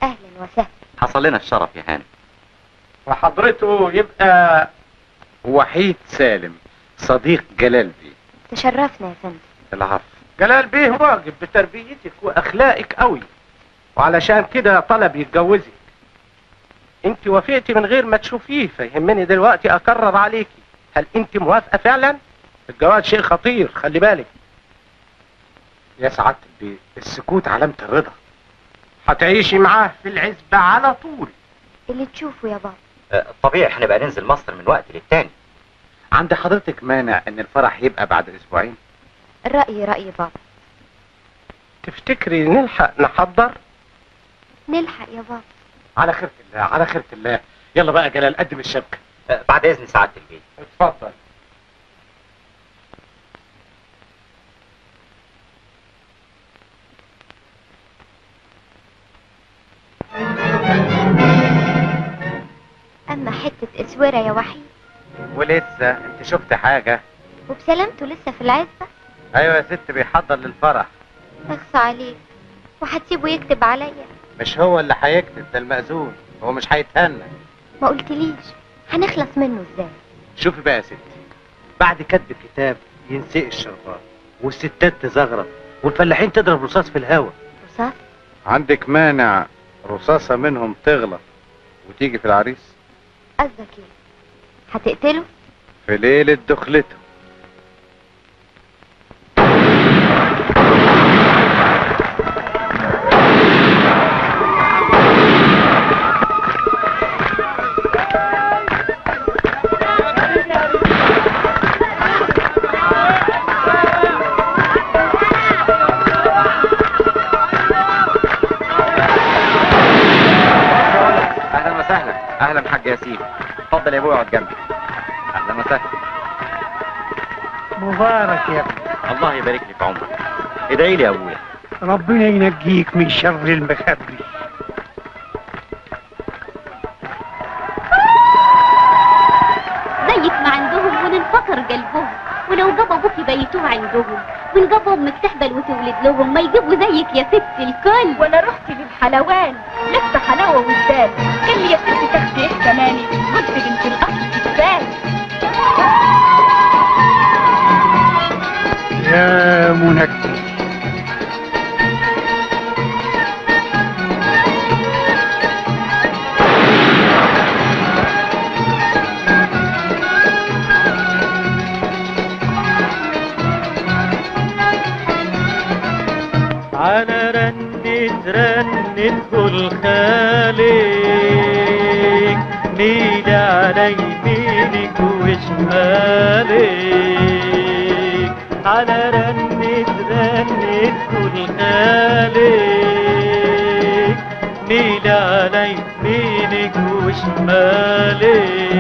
أهلا وسهلا. حصل لنا الشرف يا هانم. وحضرته يبقى وحيد سالم صديق جلال بيه. تشرفنا يا فندم. العفو. جلال بيه واجب بتربيتك وأخلاقك قوي. وعلشان كده طلب يتجوزك. انت وافقتي من غير ما تشوفيه فيهمني دلوقتي اكرر عليكي هل انت موافقة فعلا؟ الجواز شيء خطير خلي بالك. يا سعادة البيه السكوت علامة الرضا. هتعيشي معاه في العزبة على طول. اللي تشوفه يا بابا. آه، طبيعي هنبقى ننزل مصر من وقت للتاني. عند حضرتك مانع إن الفرح يبقى بعد أسبوعين؟ الرأي رأي بابا. تفتكري نلحق نحضر؟ نلحق يا بابا. على خيرة الله على خيرة الله. يلا بقى يا جلال قدم الشبكة. آه، بعد إذن سعادة البيه اتفضل. أما حتة اسورة يا وحيد. ولسه أنت شفت حاجة؟ وبسلامته لسه في العزبة؟ أيوه يا ست بيحضر للفرح. اخصى عليك. وهتسيبه يكتب عليا. مش هو اللي هيكتب ده المأذون. هو مش هيتهنى ما قلتليش. هنخلص منه إزاي؟ شوفي بقى يا ستي بعد كتب الكتاب ينسق الشربات والستات تزغرط والفلاحين تضرب رصاص في الهوا. رصاص؟ عندك مانع رصاصة منهم تغلط وتيجي في العريس؟ قصدك إيه؟ هتقتله؟ في ليلة دخلته. ياسين اتفضل يا ابويا اقعد جنبي. أهلا وسهلا. مبارك يا ابني الله يبارك لي في عمرك. ادعي لي يا ابويا ربنا ينجيك من شر المخبي. ولو جاب أبوك يبيتوه عندهم وان جاب أمك تحبل وتولد لهم ما يجيبوا زيك يا ست الكل. وأنا رحت للحلوان. لسه حلاوه وزدان قال لي يا ست تاخدي إيه كماني قلت بنت الاصل تتبان يا منجي رنة كل خالق ميل على يمينك وشمالك على خالق ميل على يمينك وشمالك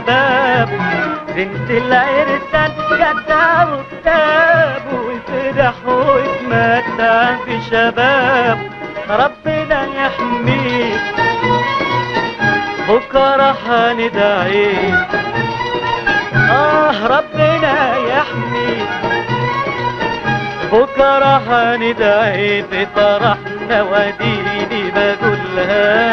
بشبابه بنت العرسان كتبوا كتاب وفرح واتمتع بشبابه ربنا يحميه بكرة هندعيه آه ربنا يحميه بكرة هندعي في فرحنا وديني بقولها.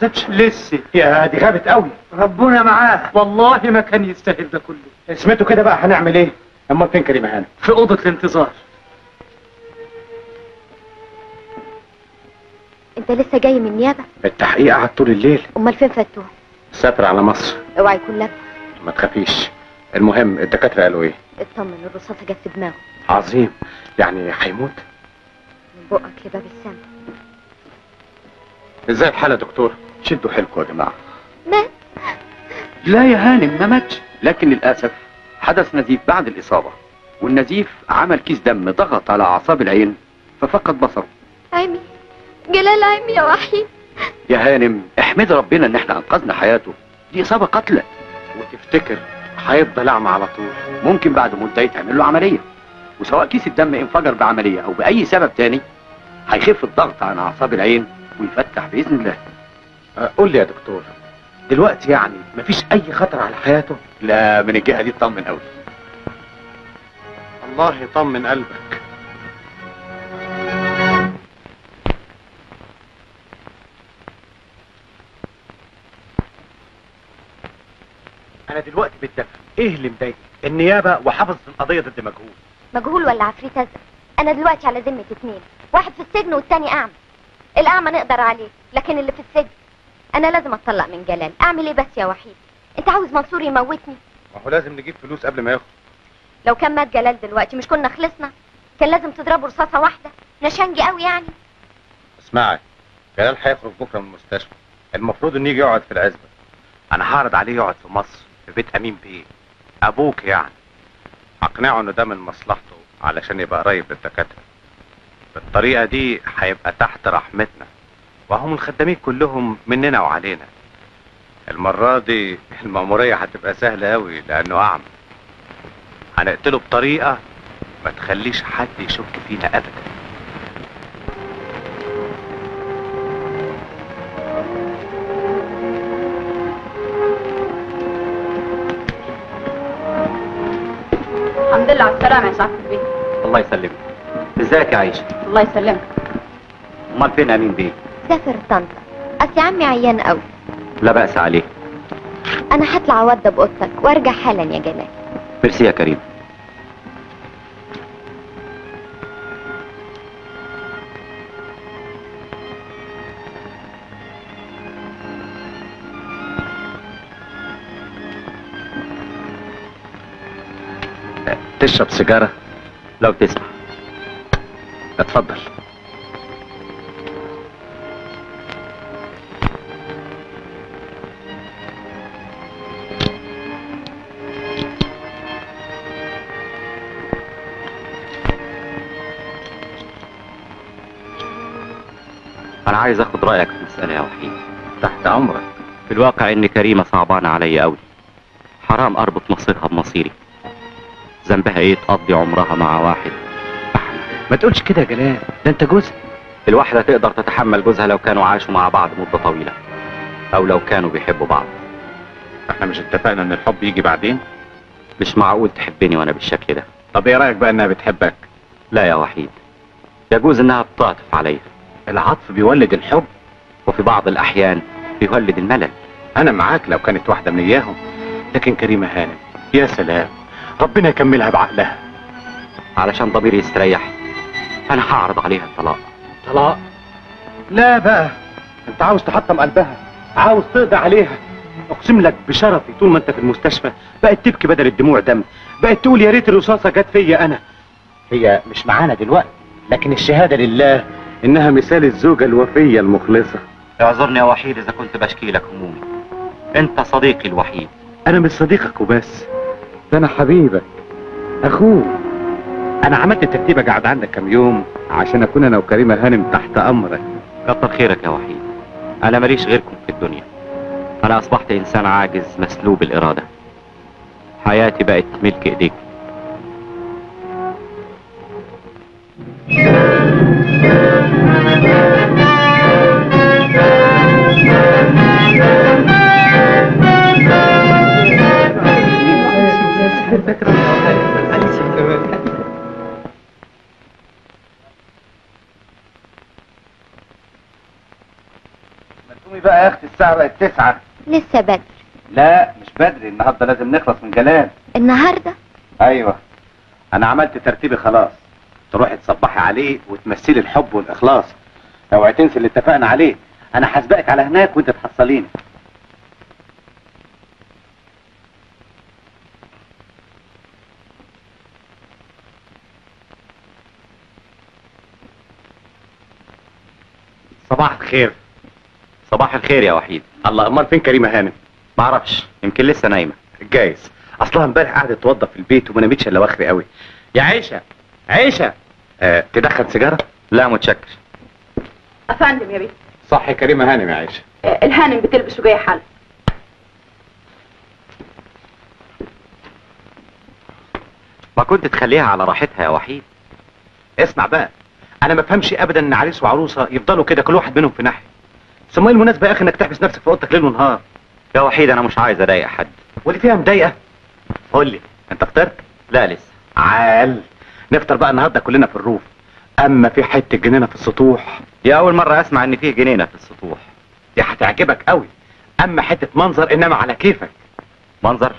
خلصتش لسه. يا دي غابت قوي. ربنا معاه والله ما كان يستاهل ده كله. اسمته كده بقى هنعمل إيه؟ امال فين كريم هانم في أوضة الانتظار. انت لسه جاي من النيابه التحقيق قعد طول الليل. أمال فين فتوح؟ سافر على مصر. اوعى يكون لك. ما تخافيش. المهم الدكاترة قالوا إيه؟ اطمن الرصاصة جت في دماغه. عظيم. يعني هيموت؟ من بقك لباب السما إزاي الحالة يا دكتور؟ شدوا حيلكم يا جماعة. مات لا يا هانم ما ماتش لكن للأسف حدث نزيف بعد الإصابة والنزيف عمل كيس دم ضغط على أعصاب العين ففقد بصره. عمي جلال عمي يا وحيد. يا هانم احمد ربنا ان إحنا أنقذنا حياته دي إصابة قتلة. وتفتكر هيفضل أعمى على طول. ممكن بعد مدة يتعمل له عملية. وسواء كيس الدم انفجر بعملية أو بأي سبب تاني هيخف الضغط عن أعصاب العين ويفتح بإذن الله. أه، قول لي يا دكتور. دلوقتي يعني مفيش أي خطر على حياته؟ لا من الجهة دي اطمن قوي الله يطمن قلبك. أنا دلوقتي بالدفع. إيه اللي مضايقك؟ النيابة وحفظت القضية ضد مجهول. مجهول ولا عفريت؟ ازرق أنا دلوقتي على ذمة اتنين. واحد في السجن والتاني أعمى. الاعمى نقدر عليه لكن اللي في السجن أنا لازم أتطلق من جلال. أعمل إيه بس يا وحيد؟ أنت عاوز منصور يموتني؟ ما هو لازم نجيب فلوس قبل ما ياخد. لو كان مات جلال دلوقتي مش كنا خلصنا. كان لازم تضربه رصاصة واحدة. نشنجي قوي يعني. اسمعي جلال هيخرج بكرة من المستشفى. المفروض انه يجي يقعد في العزبة. أنا هعرض عليه يقعد في مصر في بيت أمين بيه. أبوك يعني. أقنعه إنه ده من مصلحته علشان يبقى قريب للدكاترة. بالطريقة دي هيبقى تحت رحمتنا. وهم الخدامين كلهم مننا وعلينا. المرة دي المأمورية هتبقى سهلة قوي لأنه أعمى. هنقتله بطريقة ما تخليش حد يشك فينا أبدا. الحمد لله على السلامة يا البيت. الله يسلمك. ازيك يا عيشة؟ الله يسلمك. امال فين امين بيه سافر طنطا. اصل عمي عيان قوي لا بأس عليه أنا هطلع أوضب أوضتك وأرجع حالا يا جلال ميرسي يا كريم. تشرب سيجارة لو تسمح. اتفضل. أنا عايز اخد رأيك في مسألة يا وحيد. تحت أمرك. في الواقع إن كريمة صعبانه عليا قوي حرام أربط مصيرها بمصيري. ذنبها إيه تقضي عمرها مع واحد؟ ما تقولش كده يا جلال. ده انت جوزها الواحدة تقدر تتحمل جوزها لو كانوا عاشوا مع بعض مدة طويلة. أو لو كانوا بيحبوا بعض. إحنا مش اتفقنا إن الحب يجي بعدين؟ مش معقول تحبني وأنا بالشكل ده. طب إيه رأيك بقى إنها بتحبك؟ لا يا وحيد. يجوز إنها بتعطف عليا. العطف بيولد الحب. وفي بعض الأحيان بيولد الملل. أنا معاك لو كانت واحدة من إياهم. لكن كريمة هانم يا سلام. ربنا يكملها بعقلها. علشان ضميري يستريح. أنا هعرض عليها الطلاق. طلاق؟ لا بقى. أنت عاوز تحطم قلبها عاوز تقضي عليها. أقسم لك بشرفي طول ما أنت في المستشفى. بقت تبكي بدل الدموع دم. بقت تقول يا ريت الرصاصة جت فيا أنا. هي مش معانا دلوقتي لكن الشهادة لله إنها مثال الزوجة الوفية المخلصة. اعذرني يا وحيد إذا كنت بشكي لك همومي. أنت صديقي الوحيد. أنا مش صديقك وبس. ده أنا حبيبك. أخوك. أنا عملت الترتيبه قاعد عندك كام يوم عشان أكون أنا وكريمه هانم تحت أمرك. كتر خيرك يا وحيد. أنا ماليش غيركم في الدنيا. أنا أصبحت إنسان عاجز مسلوب الإرادة. حياتي بقت ملك إيديك. الساعة بقت تسعة. لسه بدري. لا مش بدري. النهارده لازم نخلص من جلال. النهارده؟ أيوه. أنا عملت ترتيبي خلاص. تروحي تصبحي عليه وتمثلي الحب والإخلاص. أوعي تنسي اللي اتفقنا عليه. أنا هسبقك على هناك وأنت تحصليني. صباح الخير. صباح الخير يا وحيد. الله أمال فين كريمة هانم؟ معرفش يمكن لسه نايمة. جايز. أصلها امبارح قعدت توضب في البيت وما نامتش إلا وأخري قوي. يا عيشة عيشة. آه تدخن سيجارة؟ لا متشكر. أفندم يا بيه صح كريمة هانم يا عيشة. آه، الهانم بتلبس وجايه حل ما كنت تخليها على راحتها يا وحيد؟ اسمع بقى أنا ما بفهمش ابدا إن عريس وعروسة يفضلوا كده كل واحد منهم في ناحية. ثم إيه المناسبة يا أخي إنك تحبس نفسك في أوضتك ليل ونهار. يا وحيد أنا مش عايز أضايق حد. واللي فيها مضايقة؟ قول لي. أنت فطرت لا لسه. عال. نفطر بقى النهارده كلنا في الروف. أما في حتة جنينة في السطوح. يا أول مرة أسمع إن فيه جنينة في السطوح. دي هتعجبك قوي. أما حتة منظر إنما على كيفك. منظر؟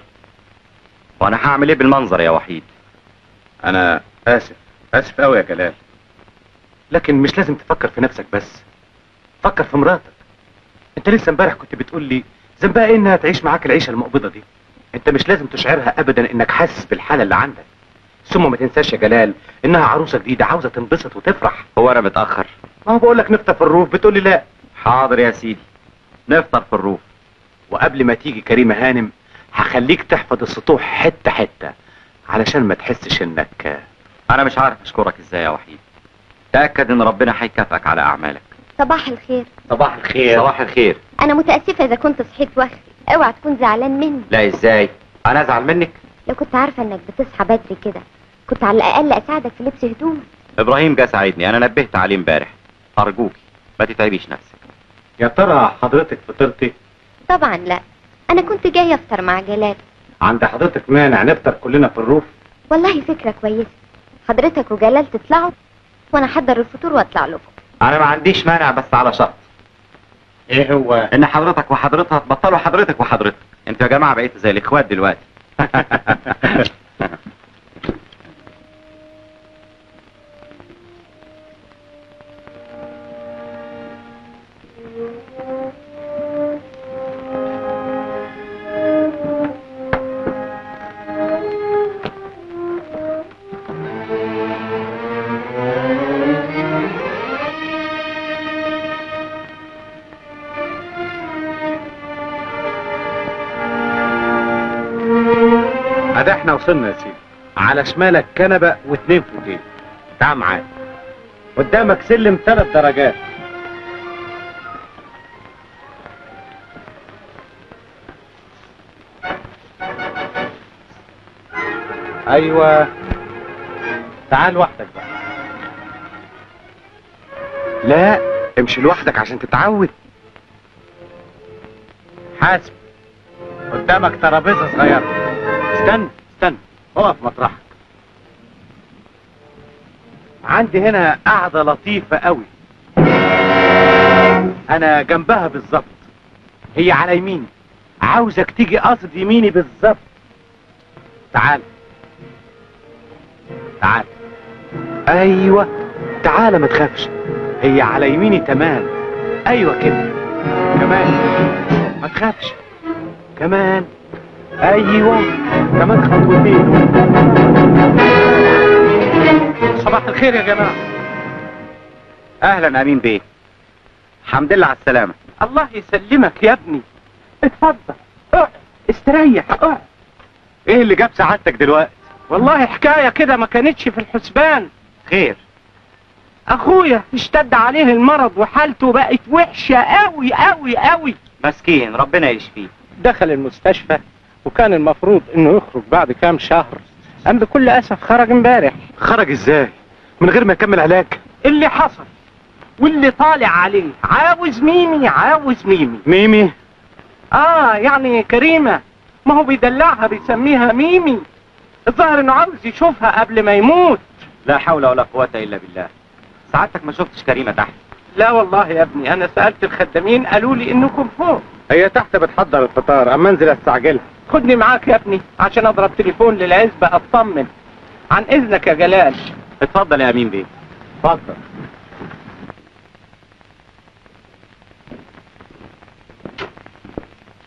وأنا هعمل إيه بالمنظر يا وحيد؟ أنا آسف. آسف قوي يا جلال. لكن مش لازم تفكر في نفسك بس. فكر في مراتك. انت لسه امبارح كنت بتقول لي ذنبها إيه إنها تعيش معاك العيشة المقبضة دي. انت مش لازم تشعرها ابدا إنك حاسس بالحالة اللي عندك. ثم ما تنساش يا جلال إنها عروسة جديدة عاوزة تنبسط وتفرح. هو أنا متأخر. ما هو بقول لك نفطر في الروف بتقول لي لا. حاضر يا سيدي. نفطر في الروف. وقبل ما تيجي كريمة هانم هخليك تحفظ السطوح حتة حتة علشان ما تحسش انك أنا مش عارف أشكرك إزاي يا وحيد. تأكد إن ربنا هيكافئك على أعمالك. صباح الخير. صباح الخير. صباح الخير. أنا متأسفة إذا كنت صحيت واخري أوعى تكون زعلان مني. لا إزاي؟ أنا أزعل منك؟ لو كنت عارفة إنك بتصحى بدري كده. كنت على الأقل أساعدك في لبس هدومك. إبراهيم جه ساعدني. أنا نبهت عليه امبارح. ارجوك ما تتعبيش نفسك. يا ترى حضرتك فطرتي طبعا لا. أنا كنت جاية أفطر مع جلال عند حضرتك مانع نفطر كلنا في الروف؟ والله فكرة كويسة. حضرتك وجلال تطلعوا وأنا أحضر الفطور وأطلع لكم. أنا ما عنديش مانع بس على شرط. إيه هو؟ إن حضرتك وحضرتها تبطلوا حضرتك وحضرتك. أنتوا يا جماعة بقيتوا زي الإخوات دلوقتي. وصلنا يا سيدي. على شمالك كنبة واتنين فوتين. تعال معايا. قدامك سلم ثلاث درجات. أيوه. تعال لوحدك بقى. لا امشي لوحدك عشان تتعود. حاسب. قدامك ترابيزة صغيرة. استنى. عندي هنا قعده لطيفة قوي. أنا جنبها بالظبط. هي على يميني. عاوزك تيجي قصد يميني بالظبط. تعال. تعال. أيوه. تعال ما تخافش. هي على يميني تمام. أيوه كده. كمان. ما تخافش. كمان. أيوه. كمان خطوتين. صباح الخير يا جماعة. أهلا أمين بيه. الحمد لله على السلامة. الله يسلمك يا ابني. اتفضل. اقعد. استريح اقعد. إيه اللي جاب سعادتك دلوقتي؟ والله حكاية كده ما كانتش في الحسبان. خير. أخويا اشتد عليه المرض وحالته بقت وحشة قوي قوي قوي مسكين ربنا يشفيه دخل المستشفى وكان المفروض إنه يخرج بعد كام شهر. أم بكل أسف خرج امبارح. خرج إزاي؟ من غير ما يكمل علاج. اللي حصل واللي طالع عليه. عاوز ميمي عاوز ميمي. ميمي؟ آه يعني كريمة. ما هو بيدلعها بيسميها ميمي. الظاهر إنه عاوز يشوفها قبل ما يموت. لا حول ولا قوة إلا بالله. سعادتك ما شفتش كريمة تحت. لا والله يا ابني أنا سألت الخدامين قالوا لي انكم فوق هي تحت بتحضر الفطار أما انزل استعجلها. خدني معاك يا ابني عشان أضرب تليفون للعزبة أطمن. عن إذنك يا جلال. اتفضل يا أمين بيه. اتفضل.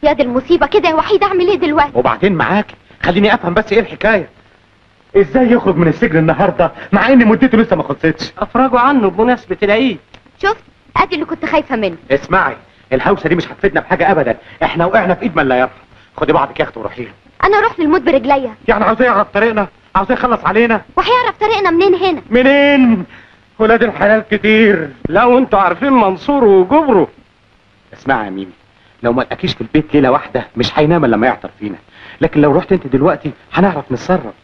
يا دي المصيبة كده يا وحيد أعمل إيه دلوقتي؟ وبعدين معاك؟ خليني أفهم بس إيه الحكاية. إزاي يخرج من السجن النهارده مع ان مدته لسه ما خلصتش؟ أفرجوا عنه بمناسبة العيد. شفت؟ أدي اللي كنت خايفة منه. اسمعي الهوسه دي مش هتفيدنا بحاجة ابدا. إحنا وقعنا في إيد من لا يرحم خدي بعضك يا اخت وروحي له أنا أروح للموت برجليا. يعني عاوزاه يعرف طريقنا؟ عاوزاه يخلص علينا؟ وهيعرف طريقنا منين هنا؟ منين؟ ولاد الحلال كتير. لو أنتوا عارفين منصور وجبره. اسمعي يا ميمي لو ما لقاكيش في البيت ليلة واحدة مش هينام إلا لما يعطر فينا. لكن لو رحت انت دلوقتي هنعرف نتصرف.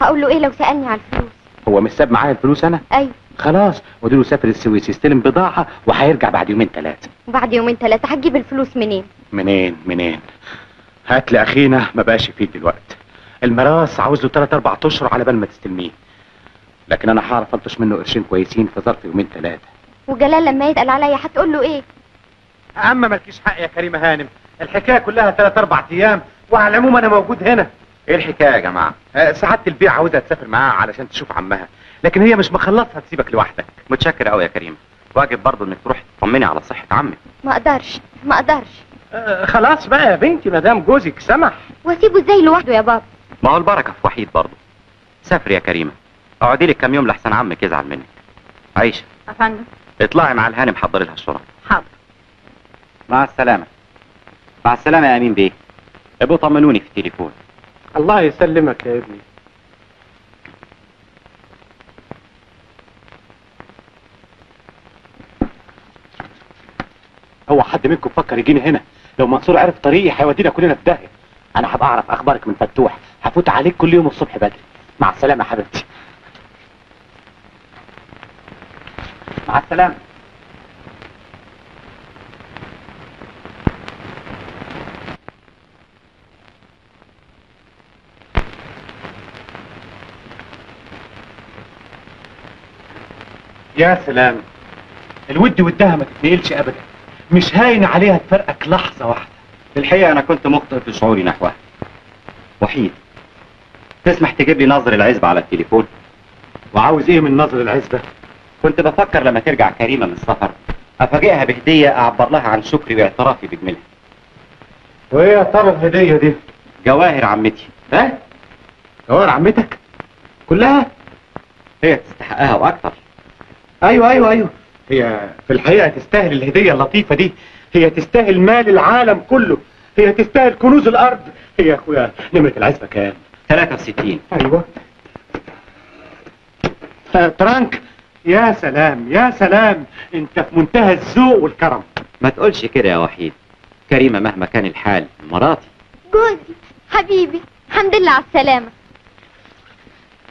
هقول له إيه لو سألني على الفلوس؟ هو مش ساب معايا الفلوس أنا؟ أيوه. خلاص وديله سافر السويس يستلم بضاعة وهيرجع بعد يومين ثلاثة وبعد يومين ثلاثة هتجيب الفلوس منين؟ منين؟ منين؟ هات لي اخينا ما بقاش فيه دلوقتي. الميراث عاوز له 3 4 أشهر على بال ما تستلميه. لكن أنا هعرف انطش منه قرشين كويسين في ظرف يومين ثلاثة وجلال لما يسال عليا هتقول له إيه؟ اما مالكيش حق يا كريمه هانم. الحكاية كلها 3 4 أيام وعلى العموم أنا موجود هنا. إيه الحكاية يا جماعة؟ آه، سعاده البيع عاوزها تسافر معاها علشان تشوف عمها. لكن هي مش مخلصها تسيبك لوحدك. متشكر قوي يا كريم. واجب برضه إنك تروح تطمني على صحة عمك. ما أقدرش ما أقدرش. آه خلاص بقى يا بنتي ما دام جوزك سمح. وأسيبه إزاي لوحده يا بابا. ما هو البركة في وحيد برضه؟ سافر يا كريمة. أقعدي لك كام يوم لحسن عمك يزعل منك. عايشه أفندم. اطلعي مع الهانم حضري لها الشرط حاضر. مع السلامة. مع السلامة يا أمين بيه. ابقوا طمنوني في التليفون. الله يسلمك يا ابني. هو حد منكم فكر يجيني هنا؟ لو منصور عرف طريقي هيودينا كلنا في داهية. أنا هبقى أعرف أخبارك من فتوح. هفوت عليك كل يوم الصبح بدري. مع السلامة يا حبيبتي. مع السلامة. يا سلام. الود ودها ما تتنقلش ابدا. مش هاين عليها تفرقك لحظة واحدة. الحقيقة أنا كنت مخطئ في شعوري نحوها. وحيد. تسمح تجيب لي نظر العزبة على التليفون؟ وعاوز إيه من نظر العزبة؟ كنت بفكر لما ترجع كريمة من السفر أفاجئها بهدية أعبر لها عن شكري واعترافي بجميلها. وإيه يا ترى الهديه دي؟ جواهر عمتي. ها؟ جواهر عمتك؟ كلها؟ هي تستحقها وأكتر أيوه أيوه أيوه. هي في الحقيقة تستاهل الهدية اللطيفة دي. هي تستاهل مال العالم كله. هي تستاهل كنوز الأرض. هي يا أخويا نمرة العزبة كام؟ 63 أيوه. آه، ترانك يا سلام يا سلام أنت في منتهى الذوق والكرم. ما تقولش كده يا وحيد. كريمة مهما كان الحال مراتي. جوزي حبيبي الحمد لله على السلامة.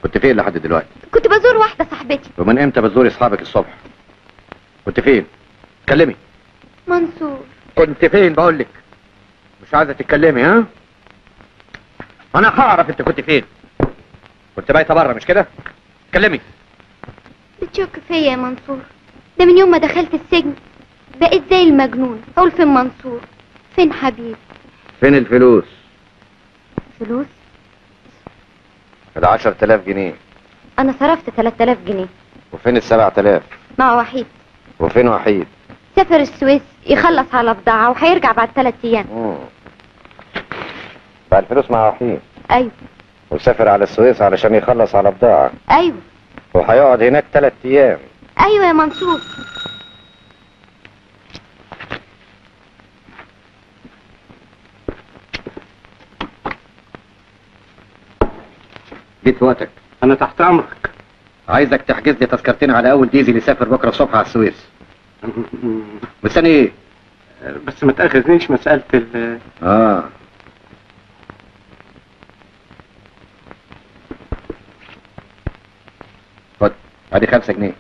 كنت فين لحد دلوقتي؟ كنت بزور واحدة صاحبتي. ومن إمتى بتزوري أصحابك الصبح؟ كنت فين؟ اتكلمي منصور. كنت فين؟ بقول لك مش عايزة تتكلمي ها؟ أنا هعرف أنت كنت فين. كنت بايته بره مش كده؟ اتكلمي بتشك فيا يا منصور. ده من يوم ما دخلت السجن بقيت زي المجنون. أقول فين منصور؟ فين حبيبي؟ فين الفلوس؟ فلوس؟ ال 10000 جنيه. أنا صرفت 3000 جنيه. وفين ال 7000 مع وحيد. وفين وحيد؟ سافر السويس يخلص على بضاعة وهيرجع بعد ثلاث أيام. مم. بقى الفلوس مع وحيد أيوه. وسافر على السويس علشان يخلص على بضاعة. أيوه. وهيقعد هناك ثلاث أيام. أيوه يا منصور. جيت وقتك أنا تحت أمرك. عايزك تحجز لي تذكرتين على أول ديزل يسافر بكرة الصبح على السويس. مستني إيه؟ بس ما تأخذنيش مسألة ال آه خد ادي خمسة جنيه.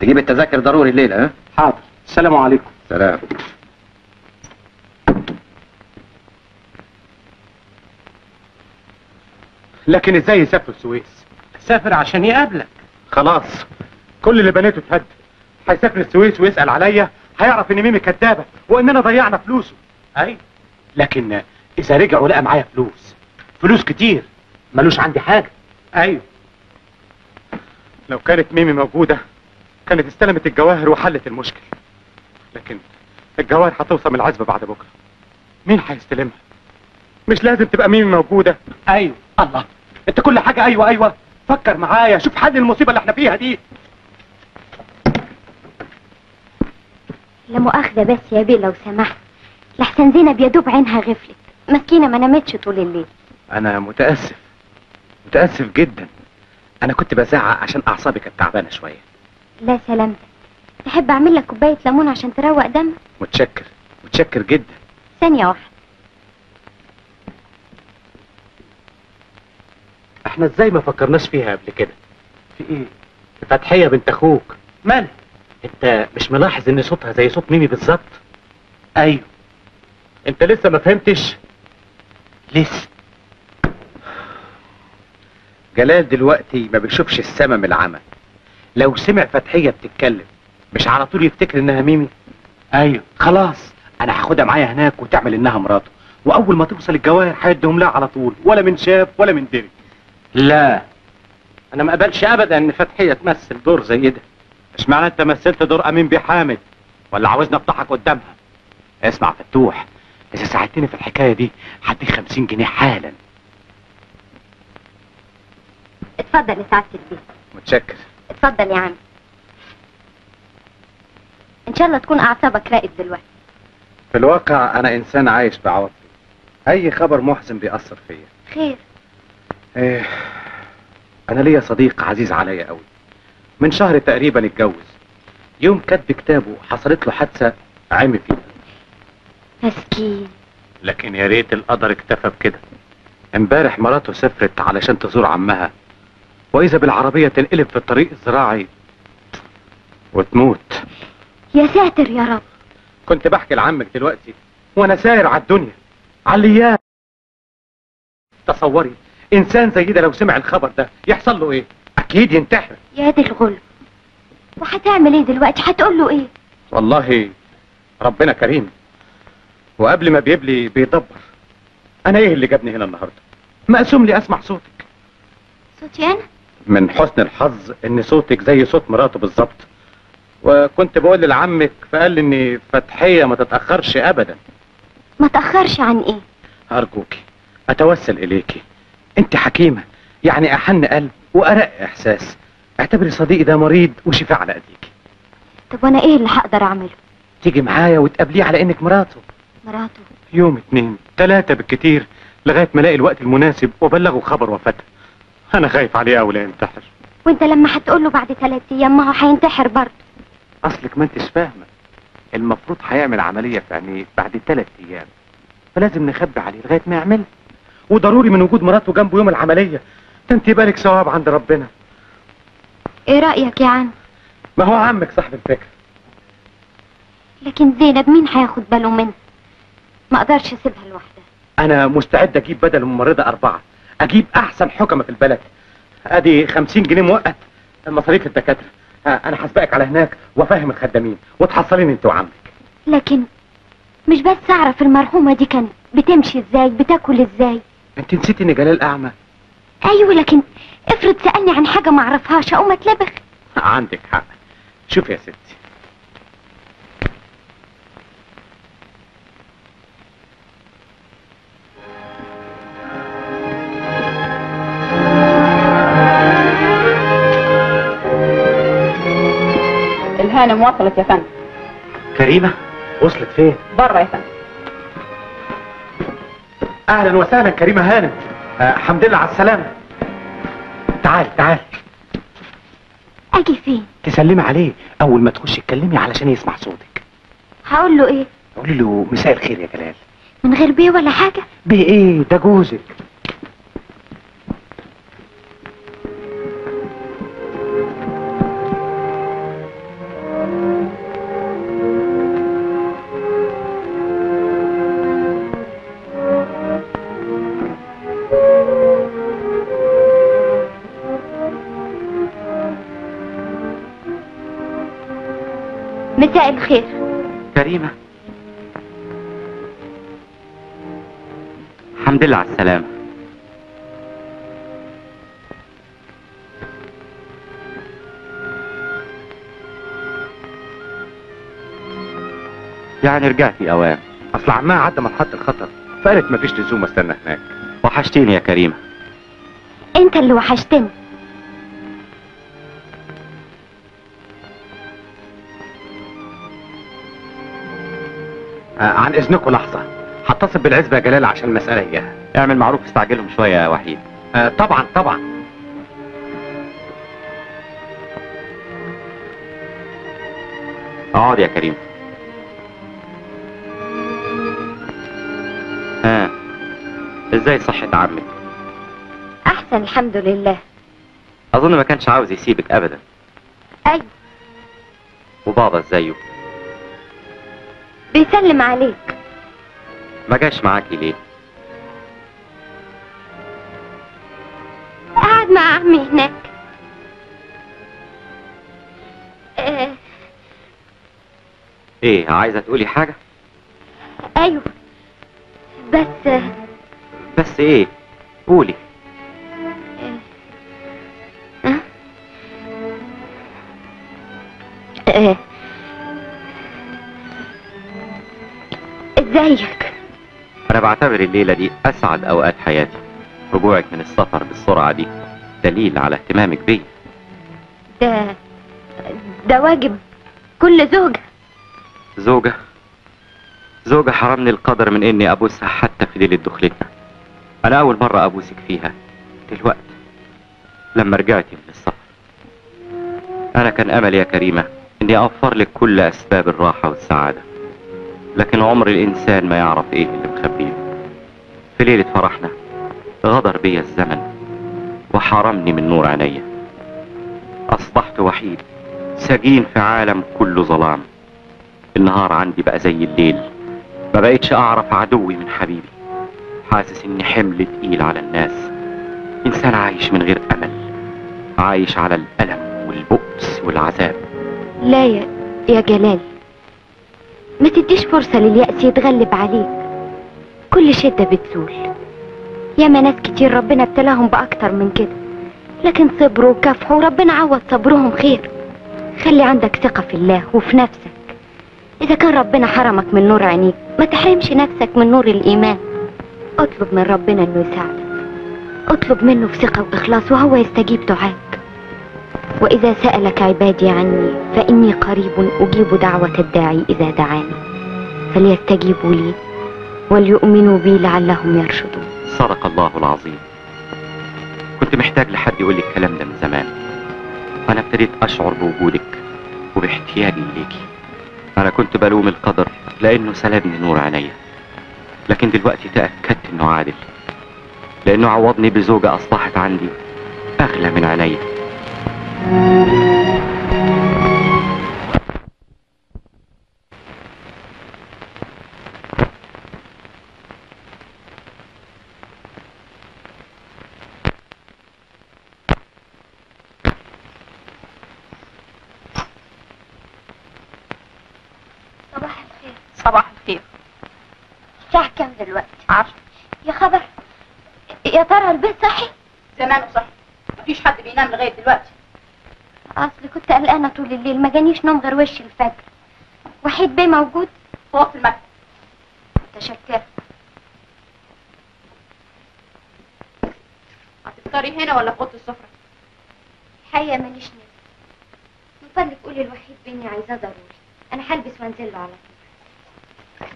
تجيب التذاكر ضروري الليلة ها؟ حاضر. السلام عليكم. سلام. لكن إزاي يسافر السويس؟ سافر عشان يقابلك. خلاص. كل اللي بنيته اتهد. هيسافر السويس ويسأل عليا هيعرف إن ميمي كدابة وإننا ضيعنا فلوسه. أي. لكن إذا رجع ولقى معايا فلوس. فلوس كتير. ملوش عندي حاجة. أيوه. لو كانت ميمي موجودة كانت استلمت الجواهر وحلت المشكل. لكن الجواهر هتوصل من العزبة بعد بكرة. مين هيستلمها؟ مش لازم تبقى ميمي موجودة. أيوه الله. أنت كل حاجة أيوه أيوه. فكر معايا شوف حل المصيبة اللي إحنا فيها دي. لا مؤاخذة بس يا بيه لو سمحت. لحسن زينب يا دوب عينها غفلت. مسكينة ما نامتش طول الليل. أنا متأسف. متأسف جدا. أنا كنت بزعق عشان اعصابي كانت تعبانه شوية. لا سلامتك. تحب أعمل لك كوباية ليمون عشان تروق دمك متشكر. متشكر جدا. ثانية واحدة. إحنا إزاي ما فكرناش فيها قبل كده؟ في إيه؟ فتحية بنت أخوك. مالها أنت مش ملاحظ إن صوتها زي صوت ميمي بالظبط؟ أيوه. أنت لسه ما فهمتش؟ لسه. جلال دلوقتي ما بيشوفش السما من العمى. لو سمع فتحية بتتكلم مش على طول يفتكر إنها ميمي؟ أيوه. خلاص أنا هاخدها معايا هناك وتعمل إنها مراته. وأول ما توصل الجواهر هيديهم لها على طول ولا من شاف ولا من دري لا. أنا ما اقبلش ابدا إن فتحية تمثل دور زي ده. مش معنى أنت مثلت دور أمين بيه حامد ولا عاوزني افضحك قدامها. اسمع فتوح إذا ساعدتني في الحكاية دي هديك 50 جنيه حالا. اتفضل يا سعادة البيت متشكر. اتفضل يا عم. إن شاء الله تكون أعصابك راقد دلوقتي. في الواقع أنا إنسان عايش بعواطفي أي خبر محزن بيأثر فيا. خير. إيه أنا ليا صديق عزيز عليا قوي من شهر تقريبا اتجوز. يوم كتب كتابه حصلت له حادثة عمي فيها مسكين. لكن يا ريت القدر اكتفى بكده. امبارح مراته سافرت علشان تزور عمها. وإذا بالعربية تنقلب في الطريق الزراعي وتموت. يا ساتر يا رب. كنت بحكي لعمك دلوقتي وأنا ساير على الدنيا على الأيام تصوري إنسان زي ده لو سمع الخبر ده يحصل له إيه؟ أكيد ينتحر. يا دي الغلب وهتعمل إيه دلوقتي؟ هتقول له إيه؟ والله ربنا كريم. وقبل ما بيبلي بيدبر. أنا إيه اللي جابني هنا النهارده؟ مقسوم لي أسمع صوتك. صوتي أنا؟ من حسن الحظ إن صوتك زي صوت مراته بالظبط. وكنت بقول لعمك فقال لي إن فتحية ما تتأخرش ابدا. ما تأخرش عن إيه؟ ارجوكي أتوسل اليكي انت حكيمة يعني أحن قلب وأرق إحساس. اعتبري صديقي ده مريض وشفاء على ايديكي طب وأنا إيه اللي هقدر أعمله؟ تيجي معايا وتقابليه على إنك مراته. مراته؟ يوم اتنين تلاتة بالكتير لغاية ما ألاقي الوقت المناسب وأبلغه خبر وفاته أنا خايف عليه قوي لا ينتحر وانت لما هتقول له بعد ثلاث أيام ما هو هينتحر برضه. أصلك ما انتش فاهمة. المفروض هيعمل عملية في عينيه بعد ثلاث أيام. فلازم نخبي عليه لغاية ما يعملها. وضروري من وجود مراته جنبه يوم العملية. ده انت بالك ثواب عند ربنا. إيه رأيك يا عم؟ ما هو عمك صاحب الفكرة. لكن زينب مين هياخد باله منها ما أقدرش أسيبها لوحدها. أنا مستعد أجيب بدل الممرضه أربعة. أجيب أحسن حكمه في البلد. أدي خمسين جنيه مؤقت مصاريف الدكاترة. ها، أنا هسبقك على هناك وأفهم الخدامين. وتحصليني أنت وعمك. لكن مش بس أعرف المرحومة دي كانت بتمشي إزاي بتاكل إزاي. أنت نسيتي ان جلال أعمى. أيوه لكن افرض سألني عن حاجة ما أعرفهاش اقوم اتلبخ عندك حق. شوف يا ستي الهانم وصلت يا فندم. كريمة وصلت فين؟ بره يا فندم. أهلا وسهلا كريمة هانم. آه الحمد لله على السلامة. تعال تعال. أجي فين؟ تسلمي عليه. أول ما تخش اتكلمي علشان يسمع صوتك. هقول له إيه؟ قولي له مساء الخير يا جلال. من غير بيه ولا حاجة؟ بايه ده جوزك. مساء الخير. كريمة. الحمد لله على السلامة. يعني رجعتي اوام أصل عمها عدى مرحله الخطر فقالت مفيش لزوم أستنى هناك. وحشتيني يا كريمة. أنت اللي وحشتني. عن إذنكم لحظة. هتصل بالعزبة يا جلال عشان المسألة اياها اعمل معروف استعجلهم شوية يا وحيد. آه طبعا طبعا. اقعد يا كريم. ها إزاي صحة عمك؟ أحسن الحمد لله. أظن ما كانش عاوز يسيبك ابدا. أيوه وبابا ازايه بيسلم عليك. ما جاش معاكي ليه؟ قاعد مع عمي هناك. آه. إيه عايزة تقولي حاجة؟ أيوه. بس بس إيه؟ قولي. آه. ازيك أنا بعتبر الليلة دي أسعد أوقات حياتي. رجوعك من السفر بالسرعة دي دليل على اهتمامك بيا ده ده واجب. كل زوجة. زوجة؟ زوجة حرمني القدر من إني أبوسها حتى في ليلة دخلتنا. أنا أول مرة أبوسك فيها. دلوقتي. لما رجعتي من السفر. أنا كان أملي يا كريمة إني أوفر لك كل أسباب الراحة والسعادة. لكن عمر الإنسان ما يعرف إيه اللي مخبيه. في ليلة فرحنا غدر بيا الزمن وحرمني من نور عينيا أصبحت وحيد سجين في عالم كله ظلام. النهار عندي بقى زي الليل ما بقيتش أعرف عدوي من حبيبي. حاسس إني حمل تقيل على الناس. إنسان عايش من غير أمل عايش على الألم والبؤس والعذاب. لا يا يا جلال. ما تديش فرصة لليأس يتغلب عليك. كل شدة بتزول. ياما ناس كتير ربنا ابتلاهم بأكتر من كده. لكن صبروا وكافحوا وربنا عوض صبرهم خير. خلي عندك ثقة في الله وفي نفسك. إذا كان ربنا حرمك من نور عينيك ما تحرمش نفسك من نور الإيمان. اطلب من ربنا إنه يساعدك. اطلب منه في ثقة وإخلاص وهو يستجيب دعاك. وإذا سألك عبادي عني فإني قريب أجيب دعوة الداعي إذا دعاني. فليستجيبوا لي وليؤمنوا بي لعلهم يرشدون. صدق الله العظيم. كنت محتاج لحد يقول لي الكلام ده من زمان. أنا ابتديت أشعر بوجودك وباحتياجي إليكي. أنا كنت بلوم القدر لأنه سلبني نور عينيا لكن دلوقتي تأكدت إنه عادل لأنه عوضني بزوجة أصبحت عندي أغلى من عينيا ترى البيت صحي؟ زمانه صح مفيش حد بينام لغاية دلوقتي. أصل كنت قلقانة طول الليل ما جانيش نوم غير وش الفجر. وحيد بيه موجود؟ هو في المكتب متشكرة هتفطري هنا ولا في أوضة السفرة؟ الحقيقة ماليش نفس من فضلك قولي الوحيد بيني عايزاه ضروري. أنا هلبس وانزل له على طول.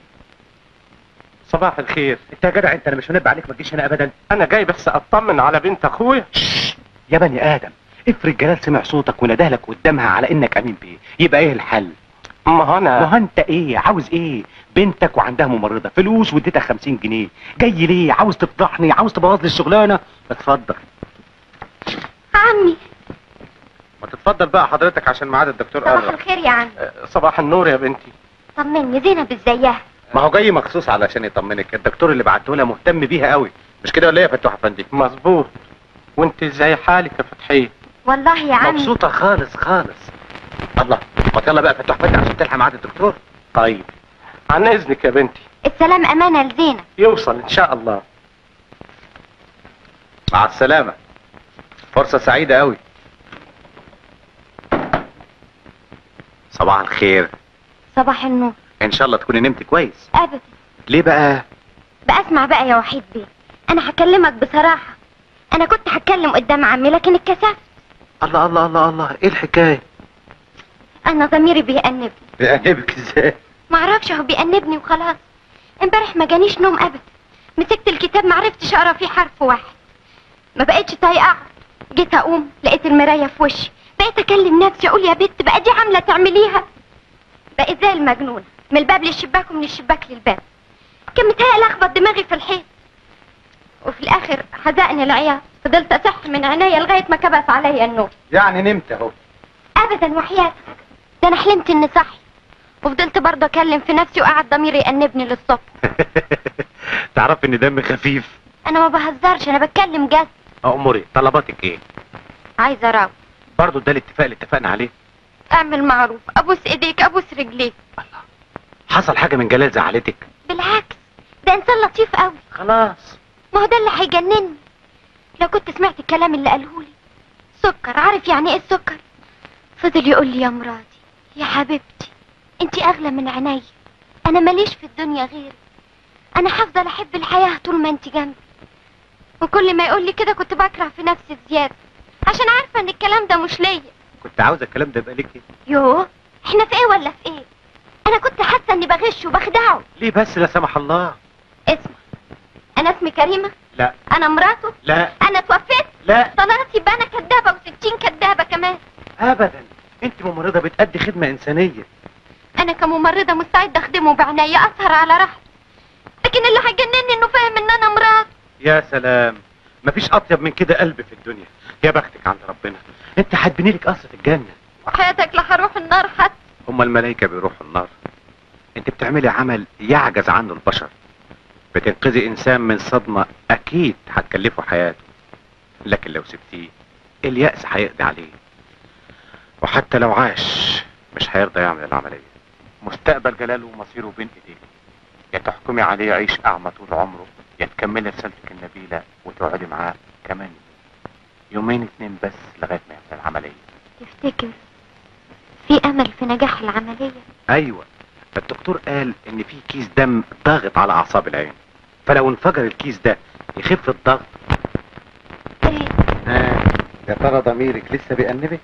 صباح الخير. أنت يا جدع أنت أنا مش منبه عليك ما تجيش هنا ابدا. أنا جاي بس أطمن على بنت أخويا. يا بني آدم. افرض جلال سمع صوتك ونده لك قدامها على إنك أمين بيه. يبقى إيه الحل؟ ما هو أنا ما هو أنت إيه؟ عاوز إيه؟ بنتك وعندها ممرضة فلوس واديتها 50 جنيه. جاي ليه؟ عاوز تفضحني؟ عاوز تبوظ لي الشغلانة؟ اتفضل. عمي. ما تتفضل بقى حضرتك عشان ميعاد الدكتور صباح قرب الخير يا عم صباح النور يا بنتي. طمني زينب إزيها؟ ما هو جاي مخصوص علشان يطمنك. الدكتور اللي بعته لها مهتم بيها قوي. مش كده ولا إيه يا فتوح أفندي؟ مظبوط. وأنت إزاي؟ حالك يا فتحية؟ والله يا عمي مبسوطة خالص خالص. الله ما يلا بقى فتح فتح عشان تلحق ميعاد الدكتور. طيب. عن إذنك يا بنتي. السلام أمانة لزينة. يوصل إن شاء الله. مع السلامة. فرصة سعيدة قوي صباح الخير. صباح النور. إن شاء الله تكوني نمت كويس. ابدا. ليه بقى؟ بقى اسمع بقى يا وحيد بيه. أنا هكلمك بصراحة. أنا كنت هتكلم قدام عمي لكن اتكسفت. الله الله الله الله. إيه الحكاية؟ أنا ضميري بيأنبني. بيأنبك إزاي؟ معرفش هو بيأنبني وخلاص. امبارح ما جانيش نوم ابدا مسكت الكتاب معرفتش أقرأ فيه حرف واحد. ما بقتش طايقة. أقعد. جيت أقوم لقيت المراية في وشي. بقيت أكلم نفسي أقول يا بت بقى دي عاملة تعمليها؟ بقيت زي المجنونة؟ من الباب للشباك ومن الشباك للباب. كان متهيألي أخبط دماغي في الحيط. وفي الآخر حزقني العياط فضلت أصح من عينيا لغاية ما كبس عليا النوم يعني نمت أهو. ابدا وحياتك ده أنا حلمت إني صحي. وفضلت برضه أكلم في نفسي وقعد ضميري يأنبني للصبح. تعرف إن دمي خفيف. أنا ما بهزرش أنا بتكلم جد. أموري طلباتك إيه؟ عايزه اراوح برضو ده الاتفاق اللي اتفقنا عليه. أعمل معروف. أبوس إيديك أبوس رجليك. حصل حاجة من جلال زعلتك؟ بالعكس ده إنسان لطيف قوي خلاص. ما هو ده اللي هيجنني؟ لو كنت سمعت الكلام اللي قالهولي سكر عارف يعني إيه السكر؟ فضل يقول لي يا مراتي يا حبيبتي أنتي أغلى من عينيا. أنا ماليش في الدنيا غيرك. أنا هفضل أحب الحياة طول ما أنتي جنبي. وكل ما يقول لي كده كنت بكره في نفسي زياده عشان عارفة إن الكلام ده مش ليا. كنت عاوز الكلام ده يبقى ليكي يوه إحنا في إيه ولا في إيه؟ أنا كنت حاسة إني بغش وبخدعه. ليه بس لا سمح الله؟ اسمع أنا اسمي كريمة؟ لا. أنا مراته؟ لا. أنا توفيت؟ لا. طلعت يبقى أنا كدابة وستين كدابة كمان. ابدا. أنت ممرضة بتأدي خدمة إنسانية. أنا كممرضة مستعدة أخدمه بعناية أسهر على راحتي لكن اللي هيجنني إنه فاهم إن أنا مرات. يا سلام. مفيش أطيب من كده قلب في الدنيا. يا بختك عند ربنا. أنت هتبني لك قصر الجنة. وحياتك لا هروح النار حتى. هما الملائكة بيروحوا النار. أنت بتعملي عمل يعجز عنه البشر. بتنقذي إنسان من صدمة أكيد هتكلفه حياته. لكن لو سبتيه اليأس هيقضي عليه. وحتى لو عاش مش هيرضى يعمل العملية. مستقبل جلاله ومصيره بين ايديك يا تحكمي عليه يعيش أعمى طول عمره يا تكملي رسالتك النبيلة وتقعدي معاه كمان يومين اتنين بس لغاية ما يعمل العملية. تفتكر في أمل في نجاح العملية؟ أيوه. الدكتور قال إن في كيس دم ضاغط على أعصاب العين. فلو انفجر الكيس ده يخف الضغط. آه. يا ترى ضميرك لسه بيأنبك؟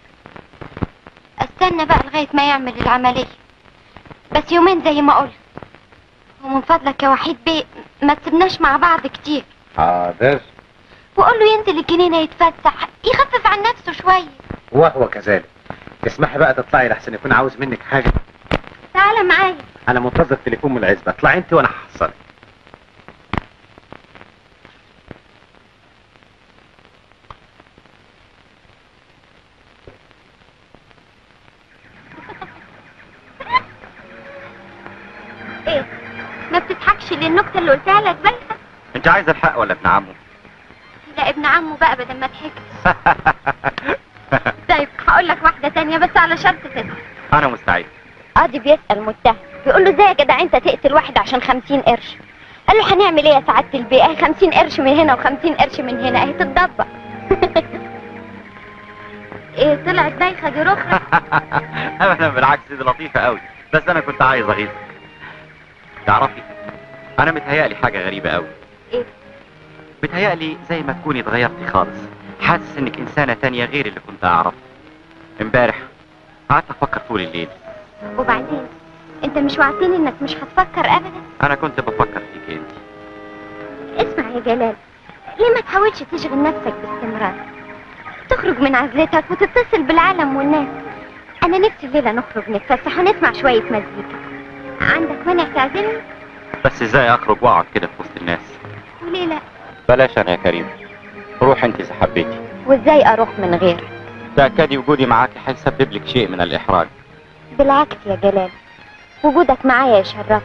استنى بقى لغاية ما يعمل العملية. بس يومين زي ما قلت. ومن فضلك يا وحيد بيه ما تسيبناش مع بعض كتير. حاضر. وقول له ينزل الجنينة يتفسح يخفف عن نفسه شوية. وهو كذلك. اسمحي بقى تطلعي لحسن يكون عاوز منك حاجة. تعالى معايا. أنا منتظر تليفون من العزبة. اطلعي انت وأنا هحصلك. بتضحكش للنكته اللي قلتها لك بايخه انت عايز الحق ولا ابن عمه؟ لا ابن عمه بقى بدل ما ضحكت. طيب هقول لك واحدة تانية بس على شرط تسمع أنا مستعد. قاضي بيسأل متهم. بيقول له إزاي يا جدع أنت تقتل واحد عشان خمسين قرش؟ قال له هنعمل إيه يا سعادة البيه اهي خمسين قرش من هنا وخمسين قرش من هنا. أهي تتطبق إيه طلعت بايخة دي رخرة ابدا بالعكس دي لطيفة قوي بس أنا كنت عايز اغيظ تعرفي أنا متهيألي حاجة غريبة قوي إيه؟ متهيألي زي ما تكوني اتغيرتي خالص. حاسس إنك إنسانة تانية غير اللي كنت اعرفها امبارح قعدت أفكر طول الليل. وبعدين؟ أنت مش وعدتني إنك مش هتفكر ابدا؟ أنا كنت بفكر فيك أنت. اسمع يا جلال ليه ما تحاولش تشغل نفسك باستمرار؟ تخرج من عزلتك وتتصل بالعالم والناس. أنا نفسي الليلة نخرج نتفسح ونسمع شوية مزيكا. عندك مانع تعزمني بس إزاي اخرج واقعد كده في وسط الناس؟ وليه لا؟ بلاش أنا يا كريم. روح انت اذا حبيتي. وازاي أروح من غيرك تأكدي وجودي معاك هيسبب لك شيء من الإحراج. بالعكس يا جلال. وجودك معايا يشرفني